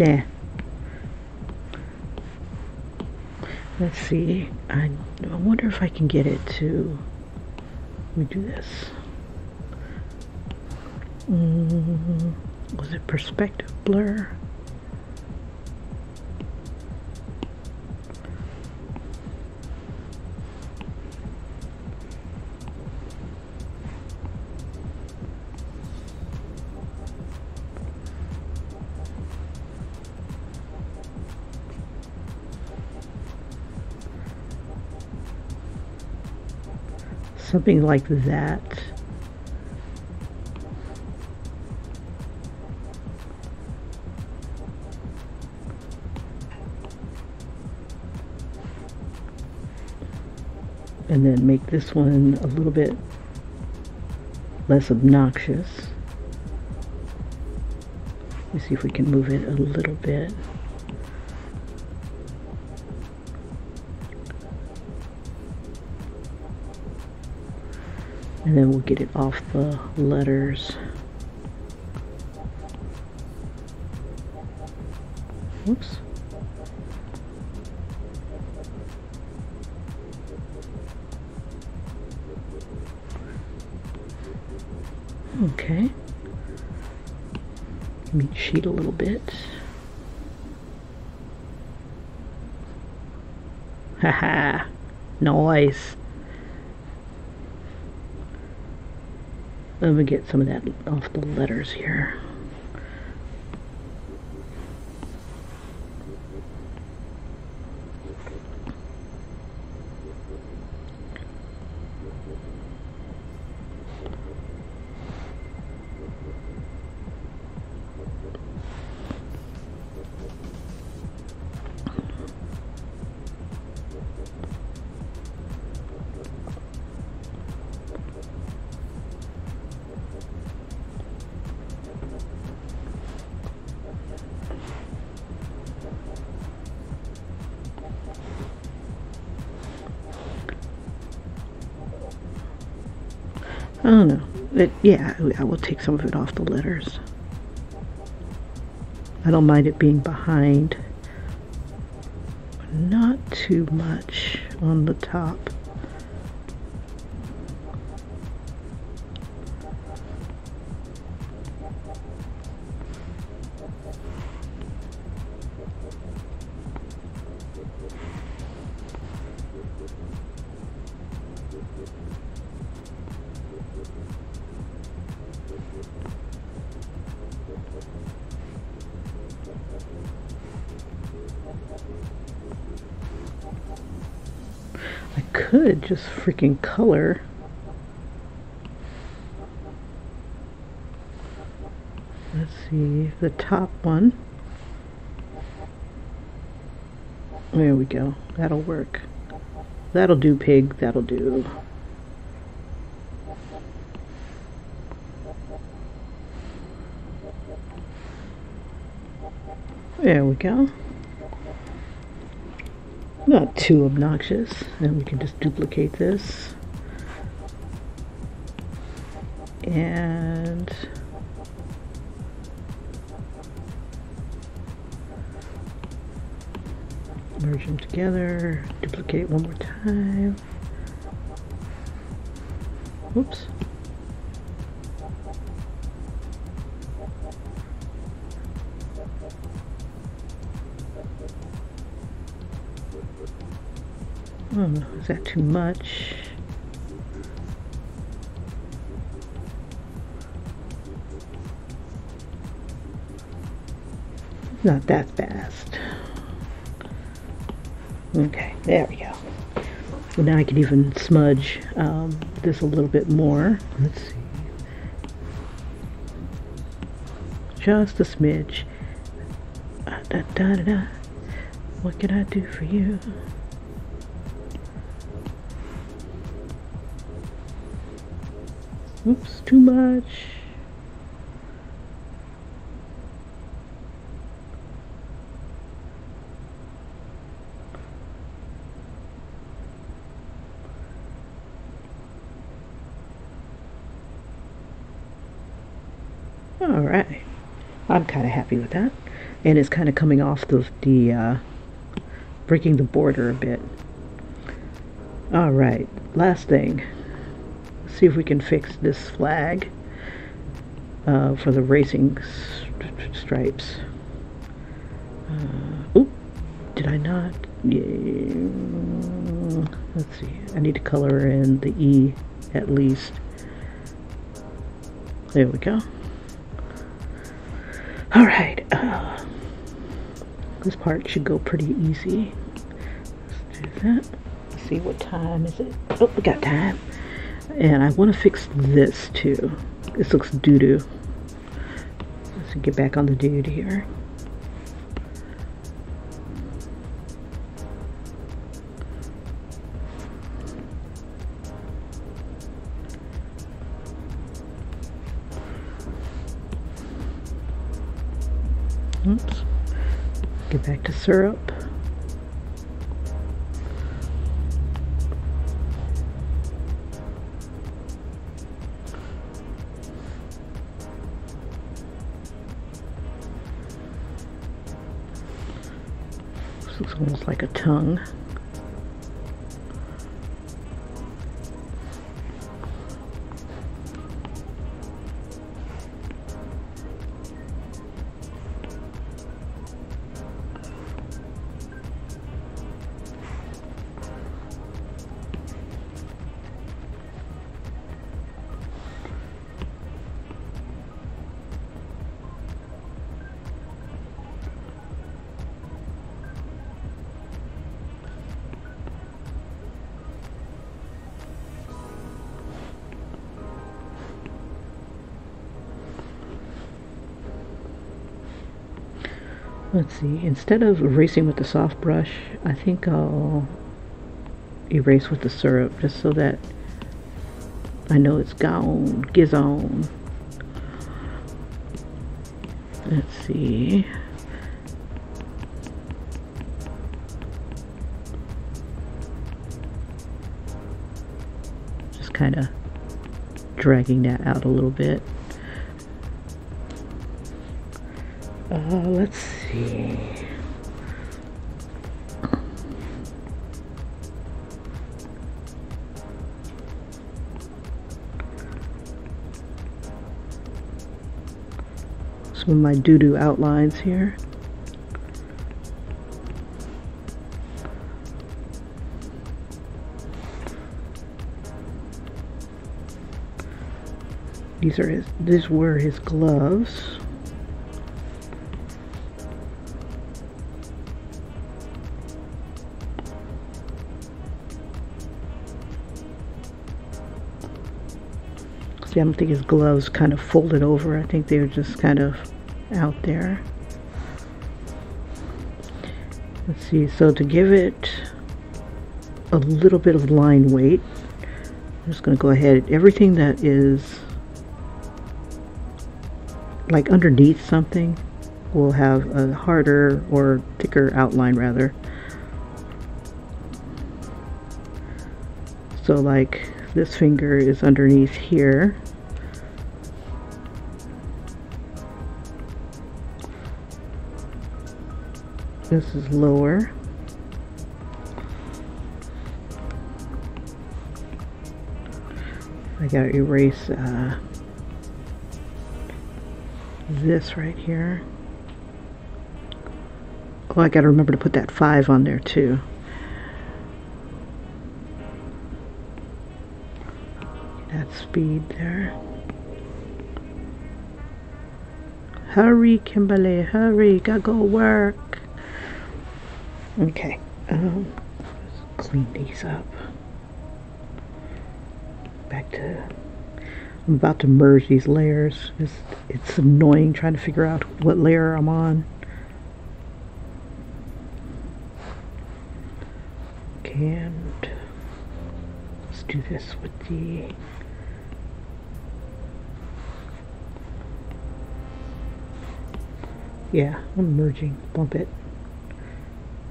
Nah. Let's see. I, I wonder if I can get it to. Let me do this. Mm, was it perspective blur? Something like that. And then make this one a little bit less obnoxious. Let me see if we can move it a little bit. And then we'll get it off the letters. Whoops. Okay. Let me cheat a little bit. (laughs) Haha, nice. Let me get some of that off the letters here. Oh, don't know. But yeah, I will take some of it off the letters. I don't mind it being behind. Not too much on the top. Freaking color. Let's see, the top one. There we go. That'll work. That'll do, pig. That'll do. There we go too obnoxious. And we can just duplicate this. And merge them together. Duplicate one more time Oops. Oh, is that too much? Not that fast. Okay, there we go. So now I can even smudge um, this a little bit more. Let's see. Just a smidge. Uh, da, da, da. What can I do for you? Oops, too much. All right, I'm kind of happy with that. And it's kind of coming off the, the uh, breaking the border a bit. All right, last thing see if we can fix this flag uh, for the racing st stripes. Uh, oh, did I not? Yeah. Let's see. I need to color in the E at least. There we go. All right. Uh, this part should go pretty easy. Let's do that. Let's see what time is it. Oh, we got time. And I want to fix this too. This looks doo-doo. Let's get back on the dude here. Oops. Get back to syrup. Tongue. See, instead of erasing with the soft brush, I think I'll erase with the syrup just so that I know it's gone, gizone. Let's see. Just kind of dragging that out a little bit. Uh, let's see. Some of my doo-doo outlines here. These are his, these were his gloves. I don't think his gloves kind of folded over. I think they were just kind of out there. Let's see, so to give it a little bit of line weight, I'm just going to go ahead, everything that is like underneath something will have a harder or thicker outline rather. So like this finger is underneath here. This is lower. I gotta erase uh, this right here. Oh, I gotta remember to put that 5 on there too. That speed there. Hurry, Kimberly, hurry, gotta go work. Okay, um, let's clean these up. Back to, I'm about to merge these layers. It's, it's annoying trying to figure out what layer I'm on. Okay, and let's do this with the Yeah, I'm merging. Bump it.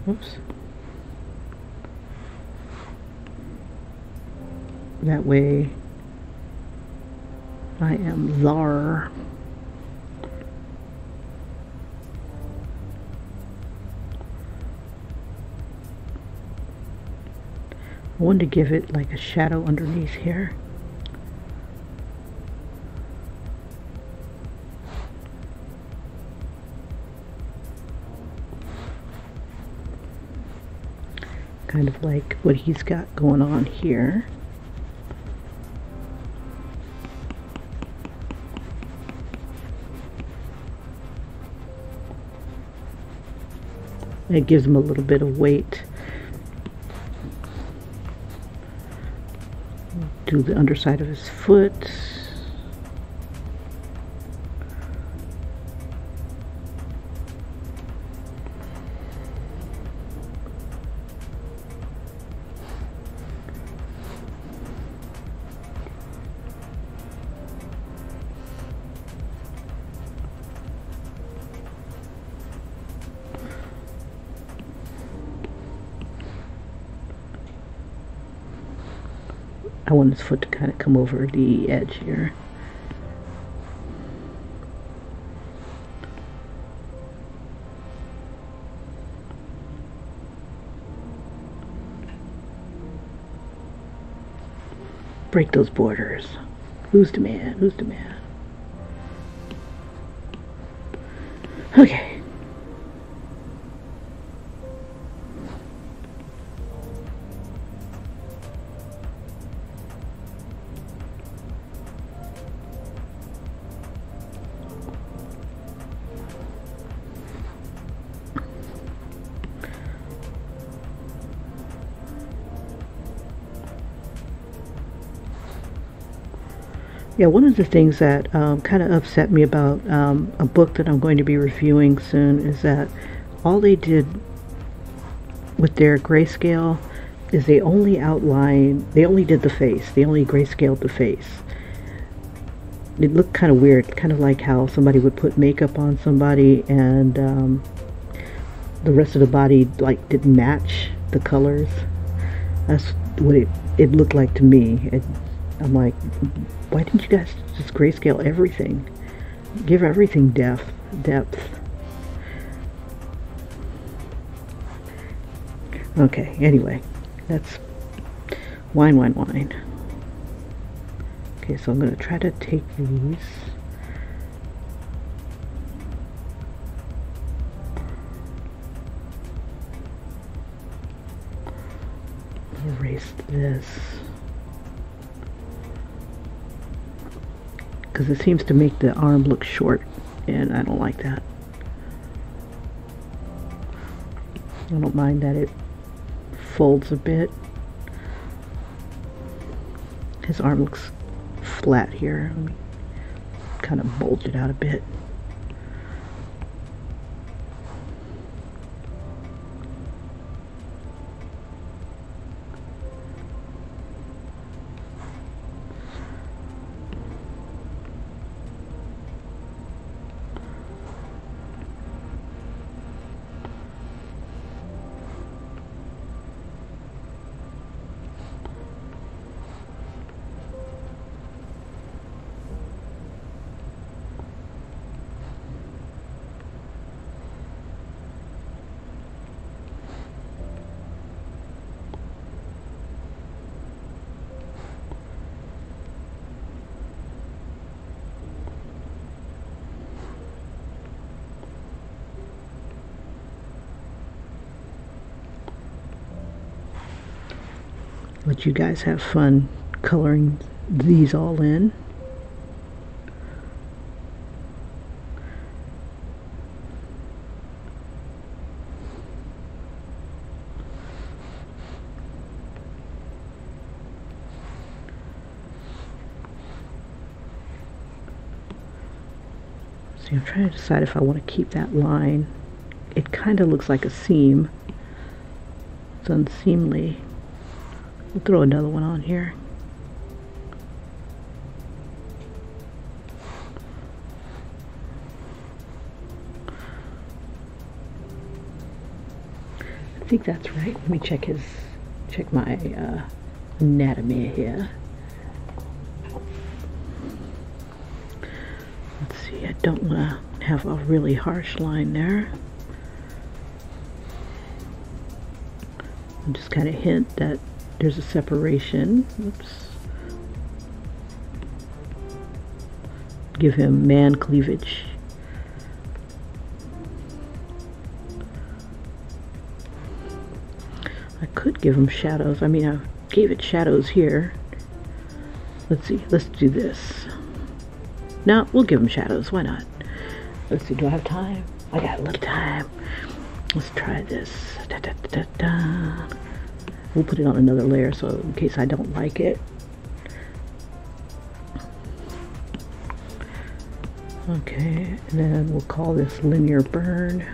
Oops. That way I am thar. I wanted to give it like a shadow underneath here. Kind of like what he's got going on here. It gives him a little bit of weight. Do the underside of his foot. foot to kind of come over the edge here. Break those borders. Who's the man? Who's the man? Okay. Yeah, one of the things that um, kind of upset me about um, a book that I'm going to be reviewing soon is that all they did with their grayscale is they only outlined, they only did the face, they only grayscaled the face. It looked kind of weird, kind of like how somebody would put makeup on somebody and um, the rest of the body like didn't match the colors. That's what it, it looked like to me. It, I'm like, why didn't you guys just grayscale everything? Give everything depth. Depth. Okay, anyway, that's wine, wine, wine. Okay, so I'm going to try to take these. Erase this. Because it seems to make the arm look short and I don't like that. I don't mind that it folds a bit. His arm looks flat here. Kind of bulge it out a bit. Let you guys have fun coloring these all in. See, I'm trying to decide if I want to keep that line. It kind of looks like a seam. It's unseemly. We'll throw another one on here. I think that's right. Let me check his, check my uh, anatomy here. Let's see, I don't want to have a really harsh line there. And just kind of hint that there's a separation. Oops. Give him man cleavage. I could give him shadows. I mean, I gave it shadows here. Let's see. Let's do this. No, we'll give him shadows. Why not? Let's see. Do I have time? I got a little time. Let's try this. Da, da, da, We'll put it on another layer so in case I don't like it. Okay, and then we'll call this linear burn.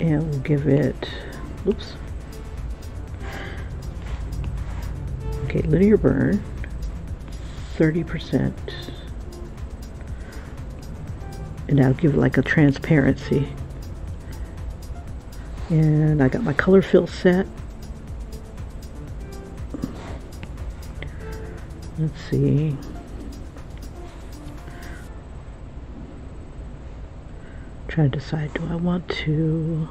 And we'll give it, oops. Okay, linear burn, 30%. And that'll give it like a transparency. And I got my color fill set. Let's see. Trying to decide, do I want to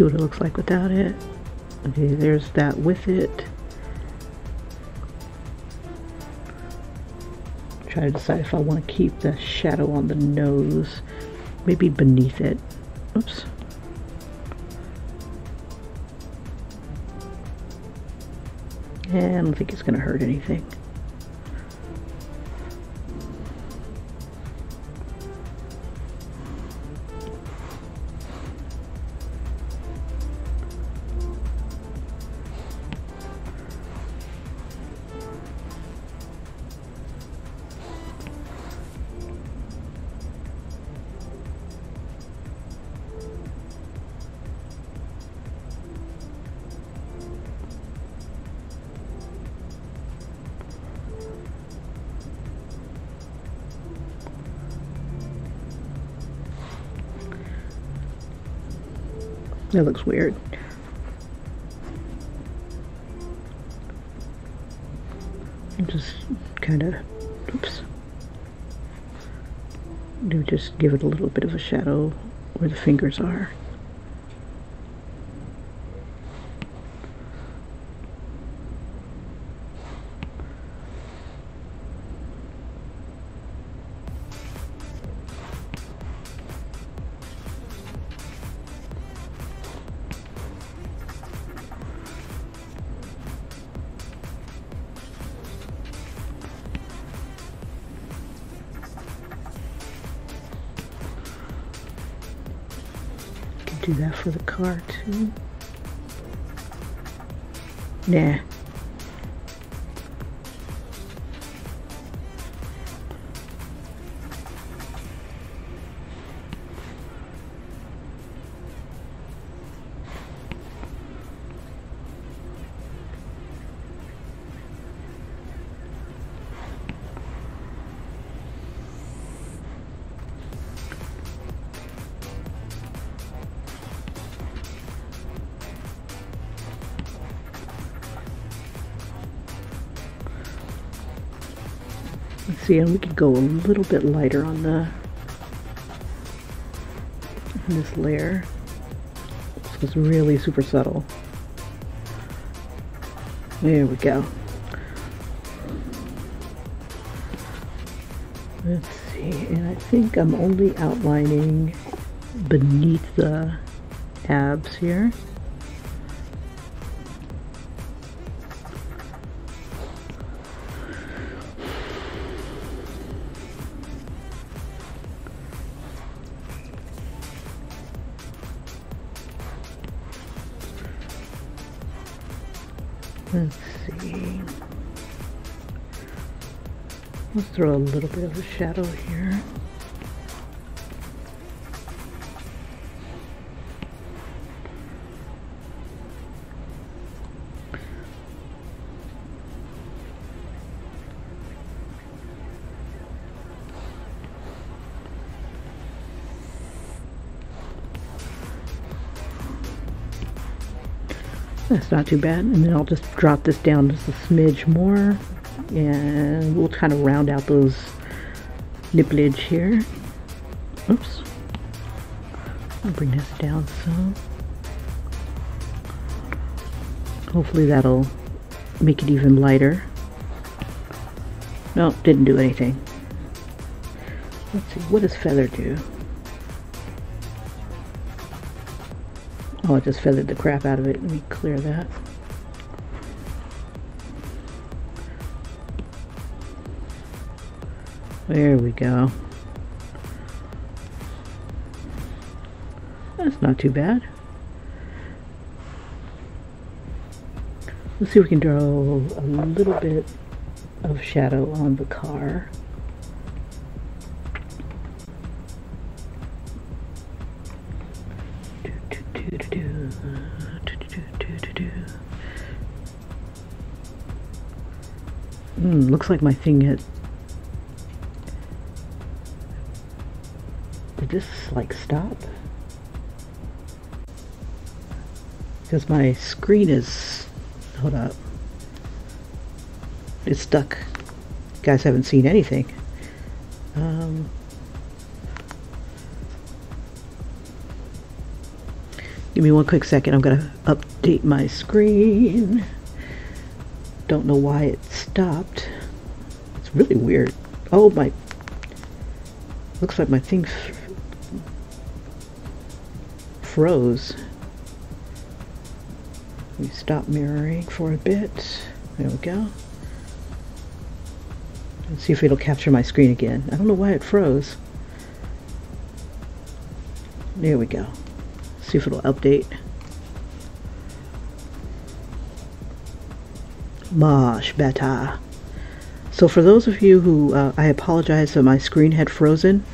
see what it looks like without it. Okay, there's that with it. Try to decide if I want to keep the shadow on the nose, maybe beneath it. Oops. And I don't think it's going to hurt anything. That looks weird. Just kind of, oops. Do just give it a little bit of a shadow where the fingers are. Do that for the car too. Nah. See, and we could go a little bit lighter on the this layer. This was really super subtle. There we go. Let's see, and I think I'm only outlining beneath the abs here. Little bit of a shadow here. That's not too bad. And then I'll just drop this down just a smidge more. And we'll kind of round out those nipplage here. Oops. I'll bring this down some. Hopefully that'll make it even lighter. No, didn't do anything. Let's see, what does feather do? Oh, I just feathered the crap out of it. Let me clear that. There we go. That's not too bad. Let's see if we can draw a little bit of shadow on the car. Mm, looks like my thing hit. Like stop? Because my screen is. Hold up. It's stuck. You guys haven't seen anything. Um, Give me one quick second. I'm to update my screen. Don't know why it stopped. It's really weird. Oh, my... Looks like my thing froze. We stop mirroring for a bit. There we go. Let's see if it'll capture my screen again. I don't know why it froze. There we go. See if it'll update. Much better. So for those of you who, uh, I apologize that my screen had frozen.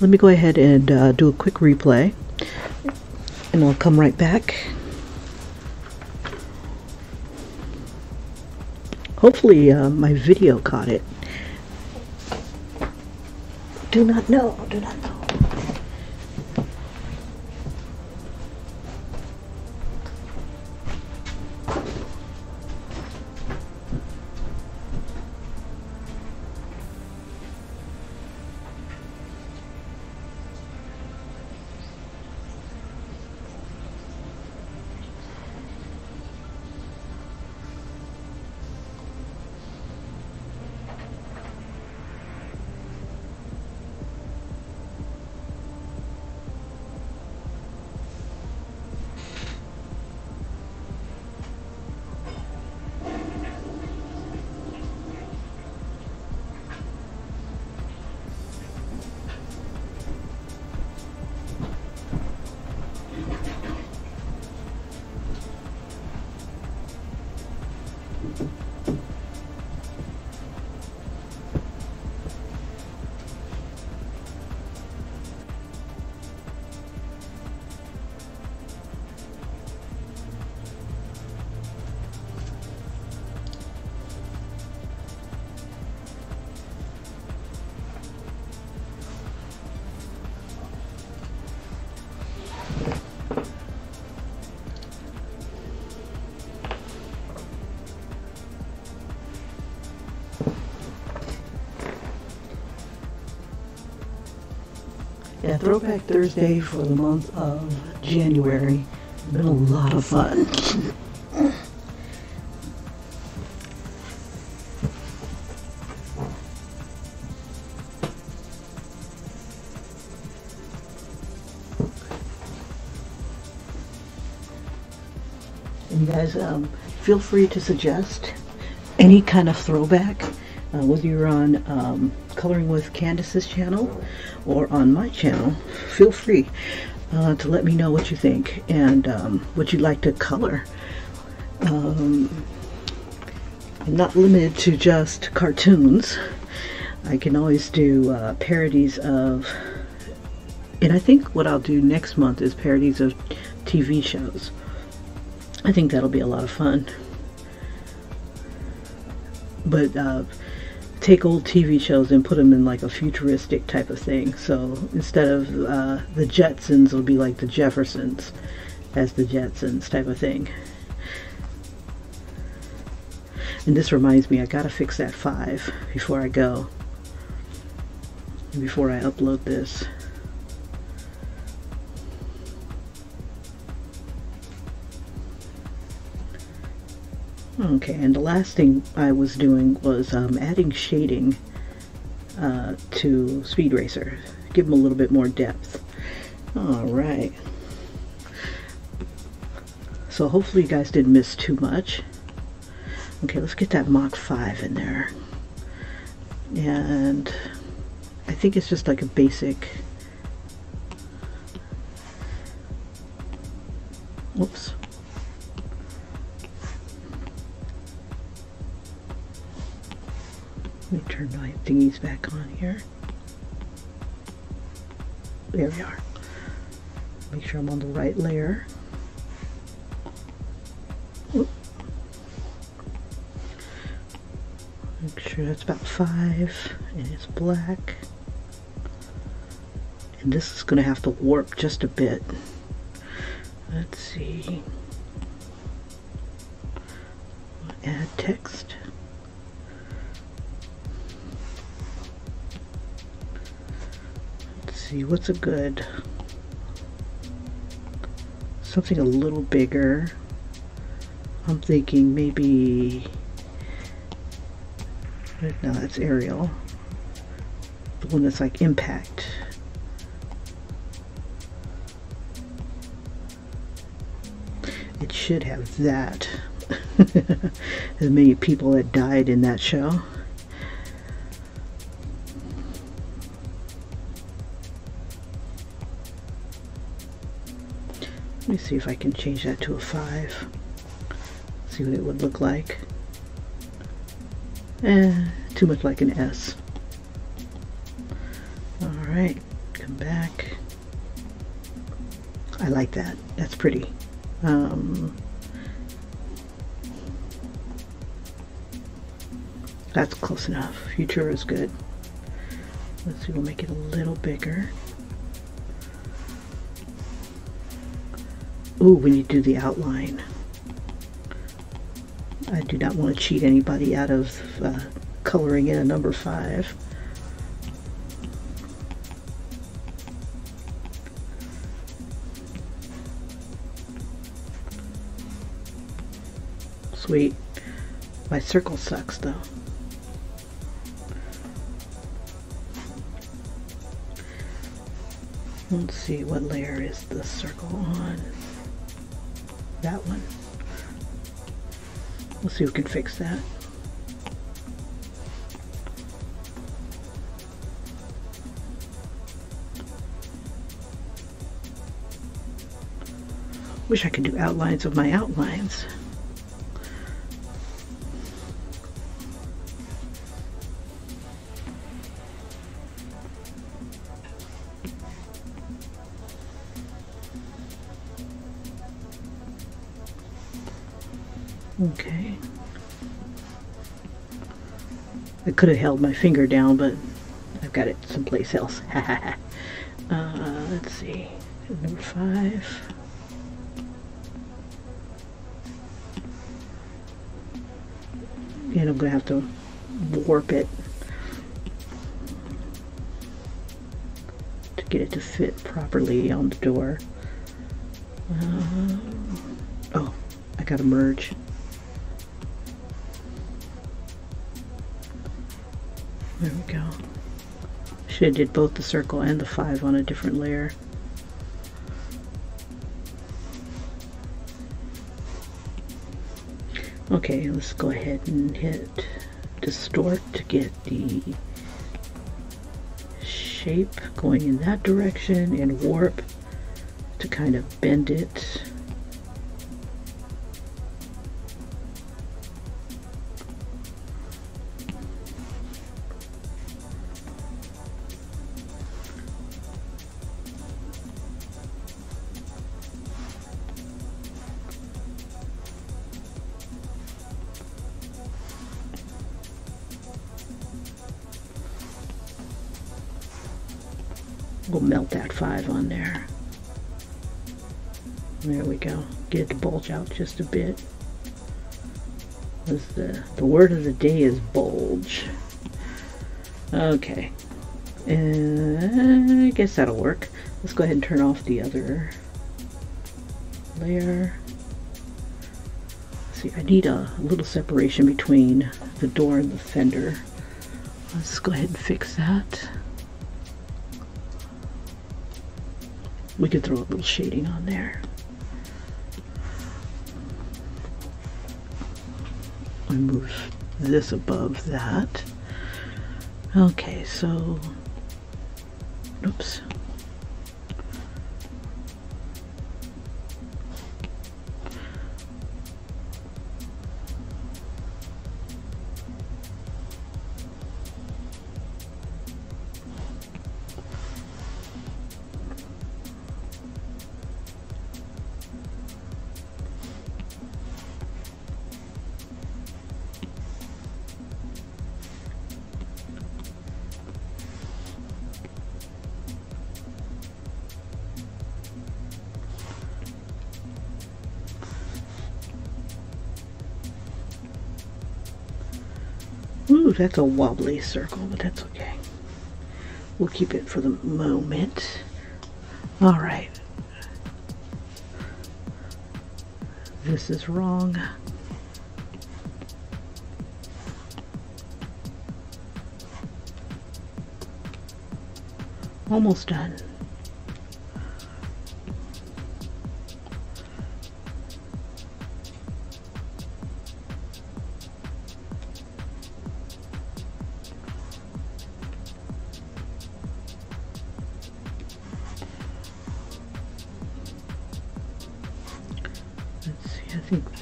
Let me go ahead and uh, do a quick replay. And I'll come right back. Hopefully uh, my video caught it. Do not know, do not know. Throwback Thursday for the month of January. Been a lot of fun. And you guys, um, feel free to suggest any kind of throwback, uh, whether you're on um, Coloring with Candace's channel or on my channel. Feel free uh, to let me know what you think and um, what you'd like to color. Um, I'm not limited to just cartoons. I can always do uh, parodies of, and I think what I'll do next month is parodies of TV shows. I think that'll be a lot of fun. But uh, take old TV shows and put them in like a futuristic type of thing. So instead of uh, the Jetsons, it'll be like the Jeffersons as the Jetsons type of thing. And this reminds me, I gotta fix that 5 before I go. Before I upload this. Okay, and the last thing I was doing was um, adding shading uh, to Speed Racer. Give them a little bit more depth. Alright. So hopefully you guys didn't miss too much. Okay, let's get that Mach 5 in there. And I think it's just like a basic... Whoops. Let me turn my thingies back on here. There we are. Make sure I'm on the right layer. Make sure that's about five and it's black. And this is going to have to warp just a bit. Let's see. Add text. See what's a good something a little bigger. I'm thinking maybe, no, that's Arial. The one that's like Impact. It should have that. (laughs) as many people that died in that show. Let me see if I can change that to a 5. See what it would look like. Eh, too much like an S. Alright, come back. I like that. That's pretty. Um, that's close enough. Future is good. Let's see, we'll make it a little bigger. Ooh, when you do the outline. I do not want to cheat anybody out of uh, coloring in a number five. Sweet. My circle sucks though. Let's see, what layer is the circle on? That one. We'll see we can fix that. Wish I could do outlines of my outlines. Could have held my finger down, but I've got it someplace else. (laughs) uh, let's see. Number five. And I'm going to have to warp it to get it to fit properly on the door. Uh, oh, I got to merge. Have did both the circle and the five on a different layer. Okay, let's go ahead and hit distort to get the shape going in that direction and warp to kind of bend it just a bit. the the word of the day is bulge. Okay. Uh, I guess that'll work. Let's go ahead and turn off the other layer. See, I need a little separation between the door and the fender. Let's go ahead and fix that. we could throw a little shading on there. Move this above that. Okay, so, oops. Ooh, that's a wobbly circle, but that's okay. We'll keep it for the moment. All right. this is wrong. Almost done.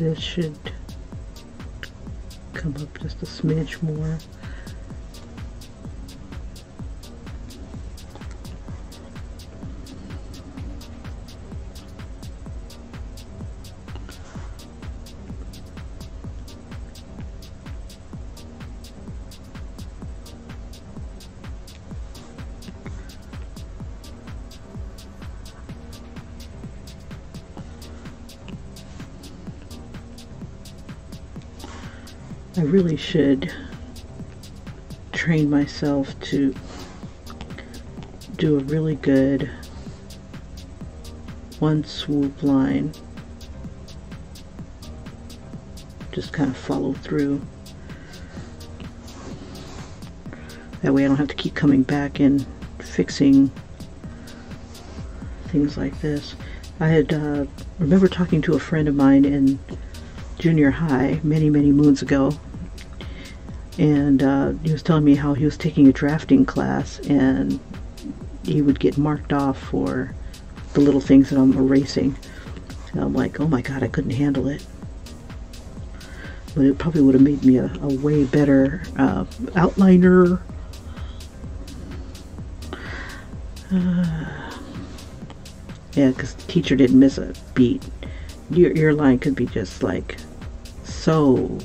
This should come up just a smidge more. Really should train myself to do a really good one swoop line. Just kind of follow through. That way I don't have to keep coming back and fixing things like this. I had uh, remember talking to a friend of mine in junior high many, many moons ago. And uh, he was telling me how he was taking a drafting class and he would get marked off for the little things that I'm erasing. And I'm like, oh my god, I couldn't handle it. But it probably would have made me a, a way better uh, outliner. Uh, (sighs) yeah, because the teacher didn't miss a beat. Your, your line could be just like so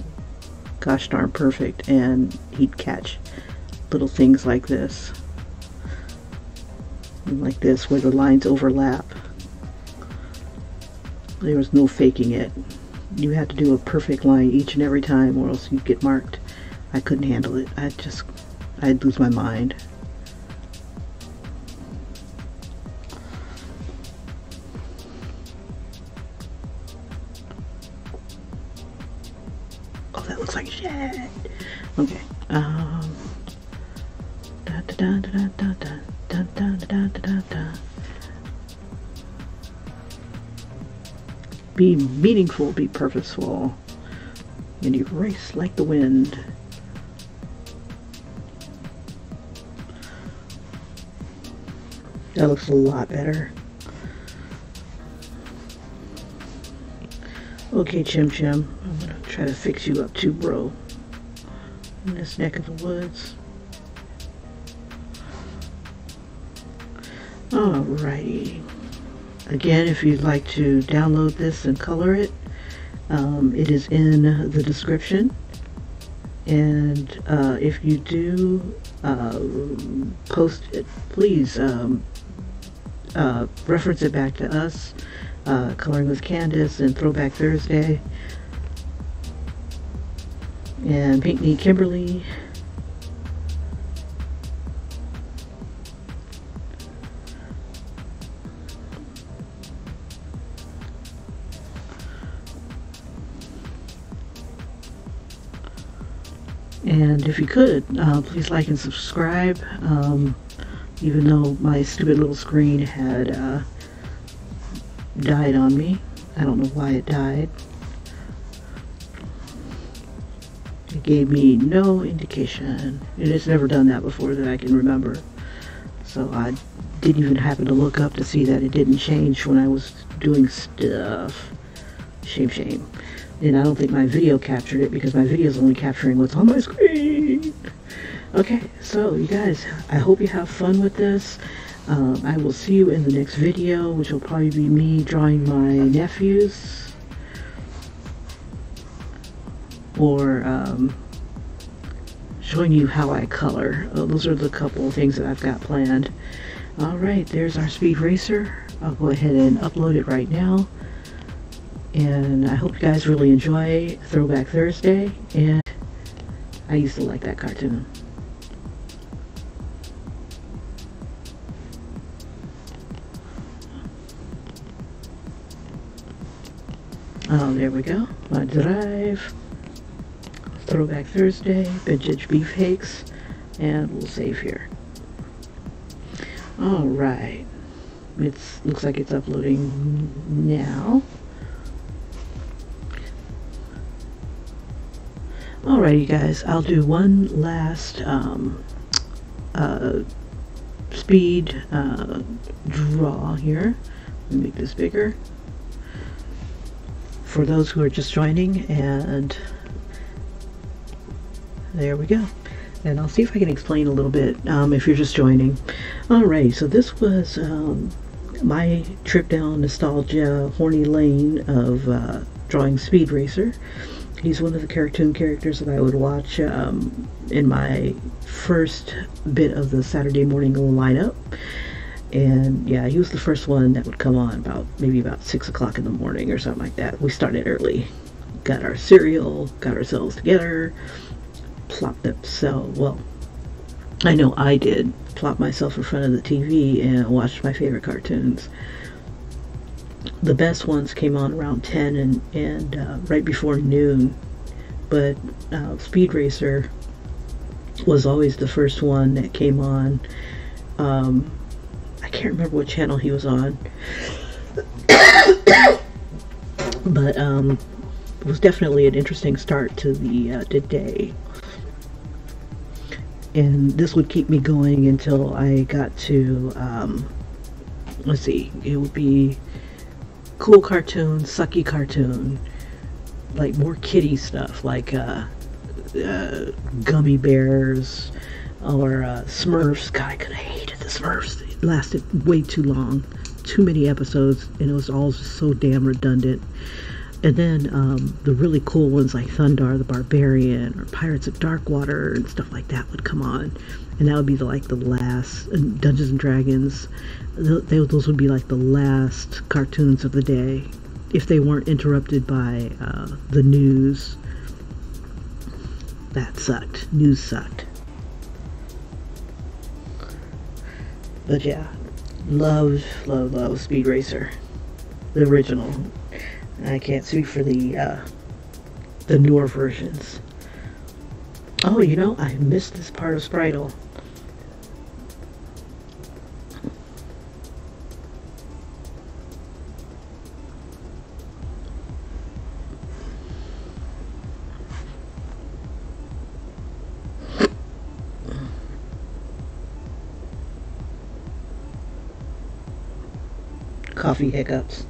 gosh darn perfect and he'd catch little things like this. And like this where the lines overlap. There was no faking it. You had to do a perfect line each and every time or else you'd get marked. I couldn't handle it. I'd just I'd lose my mind meaningful, be purposeful, and you race like the wind. That looks a lot better. Okay, Chim Chim, I'm gonna try to fix you up too, bro. In this neck of the woods. Alrighty. Again, if you'd like to download this and color it, um, it is in the description. And uh, if you do uh, post it, please um, uh, reference it back to us uh, Coloring with Candace and Throwback Thursday and Pinkney Kimberly. And if you could, uh, please like and subscribe. Um, even though my stupid little screen had uh, died on me. I don't know why it died. It gave me no indication. It has never done that before that I can remember. So I didn't even happen to look up to see that it didn't change when I was doing stuff. Shame, shame. And I don't think my video captured it because my video is only capturing what's on my screen. Okay, so you guys, I hope you have fun with this. Um, I will see you in the next video, which will probably be me drawing my nephews. Or um, showing you how I color. Oh, those are the couple of things that I've got planned. Alright, there's our Speed Racer. I'll go ahead and upload it right now. And I hope you guys really enjoy Throwback Thursday. And I used to like that cartoon. Oh, there we go. My drive. Throwback Thursday, vintage beefcakes, and we'll save here. All right. It looks like it's uploading now. Alrighty guys, I'll do one last um, uh, speed uh, draw here. Let me make this bigger. For those who are just joining and there we go. And I'll see if I can explain a little bit um, if you're just joining. Alright, so this was um, my trip down nostalgia horny lane of uh, drawing Speed Racer. He's one of the cartoon characters that I would watch um, in my first bit of the Saturday morning lineup. And yeah, he was the first one that would come on about maybe about six o'clock in the morning or something like that. We started early, got our cereal, got ourselves together, plopped. So well, I know I did plop myself in front of the TV and watched my favorite cartoons. The best ones came on around 10 and, and uh, right before noon, but uh, Speed Racer was always the first one that came on. Um, I can't remember what channel he was on, (coughs) but um, it was definitely an interesting start to the, uh, the day. And this would keep me going until I got to um, let's see it would be cool cartoon sucky cartoon like more kitty stuff like uh, uh, Gummi Bears or uh, smurfs. God i could have hated the smurfs. It lasted way too long. Too many episodes and it was all so damn redundant. And then um, the really cool ones like Thundarr the Barbarian or Pirates of Darkwater and stuff like that would come on. And that would be the, like the last, Dungeons and Dragons, they, those would be like the last cartoons of the day if they weren't interrupted by uh, the news. That sucked. News sucked. But yeah, love, love, love Speed Racer. The original. I can't speak for the uh, the newer versions. Oh, you know, I missed this part of Spritle. Coffee hiccups.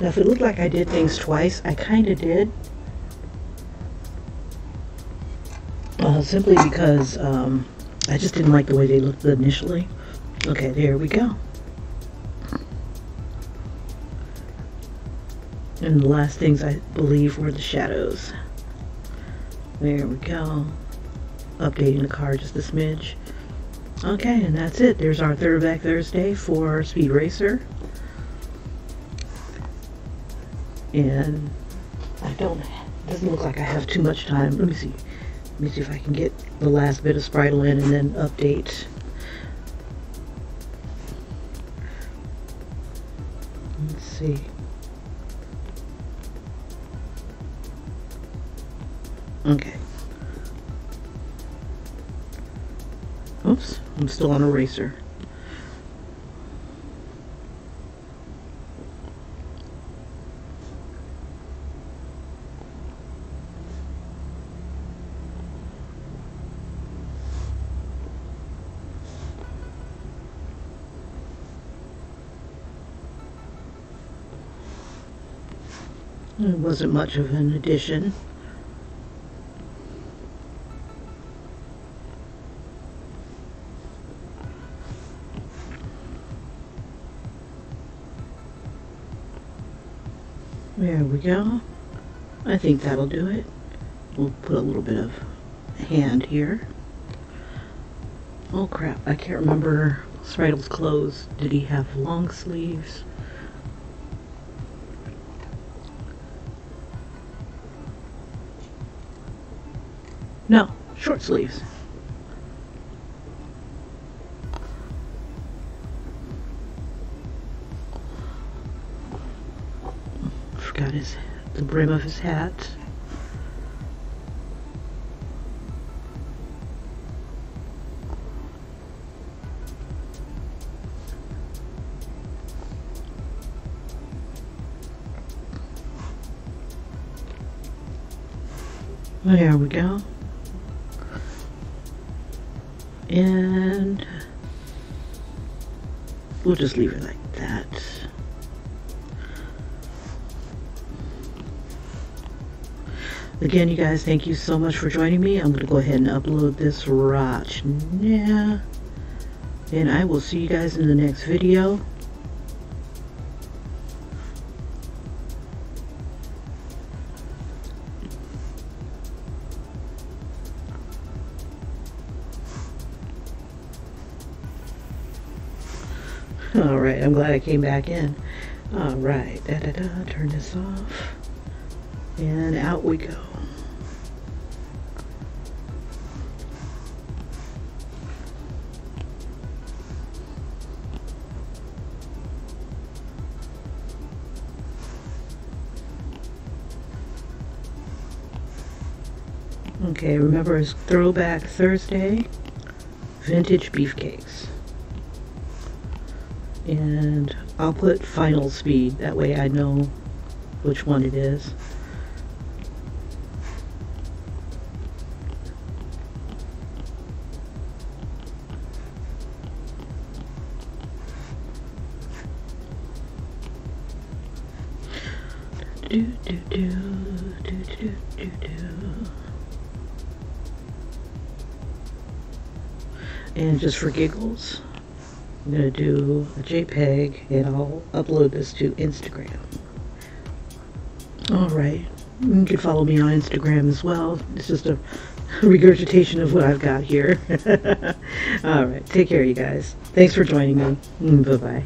Now, if it looked like I did things twice, I kind of did. Uh, simply because um, I just didn't like the way they looked initially. Okay, there we go. And the last things I believe were the shadows. There we go. Updating the car just a smidge. Okay, and that's it. There's our Throwback Thursday for Speed Racer. and I don't doesn't look like I have too much time let me see let me see if I can get the last bit of Spritle in and then update. Let's see. Okay. Oops I'm still on eraser It wasn't much of an addition. There we go. I think that'll do it. We'll put a little bit of hand here. Oh crap, I can't remember Spritle's clothes. Did he have long sleeves? No, short sleeves. Forgot his the brim of his hat. There we go. And we'll just leave it like that. Again, you guys, thank you so much for joining me. I'm going to go ahead and upload this now. And I will see you guys in the next video. Came back in. All right, da da da, turn this off. And out we go. Okay, remember it's Throwback Thursday, Vintage Beefcakes and I'll put final speed that way I know which one it is. Do do do do do do do and just for giggles I'm going to do a JPEG and I'll upload this to Instagram. Alright, you can follow me on Instagram as well. It's just a (laughs) regurgitation of what I've got here. (laughs) Alright, take care you guys. Thanks for joining me. Mm, bye-bye.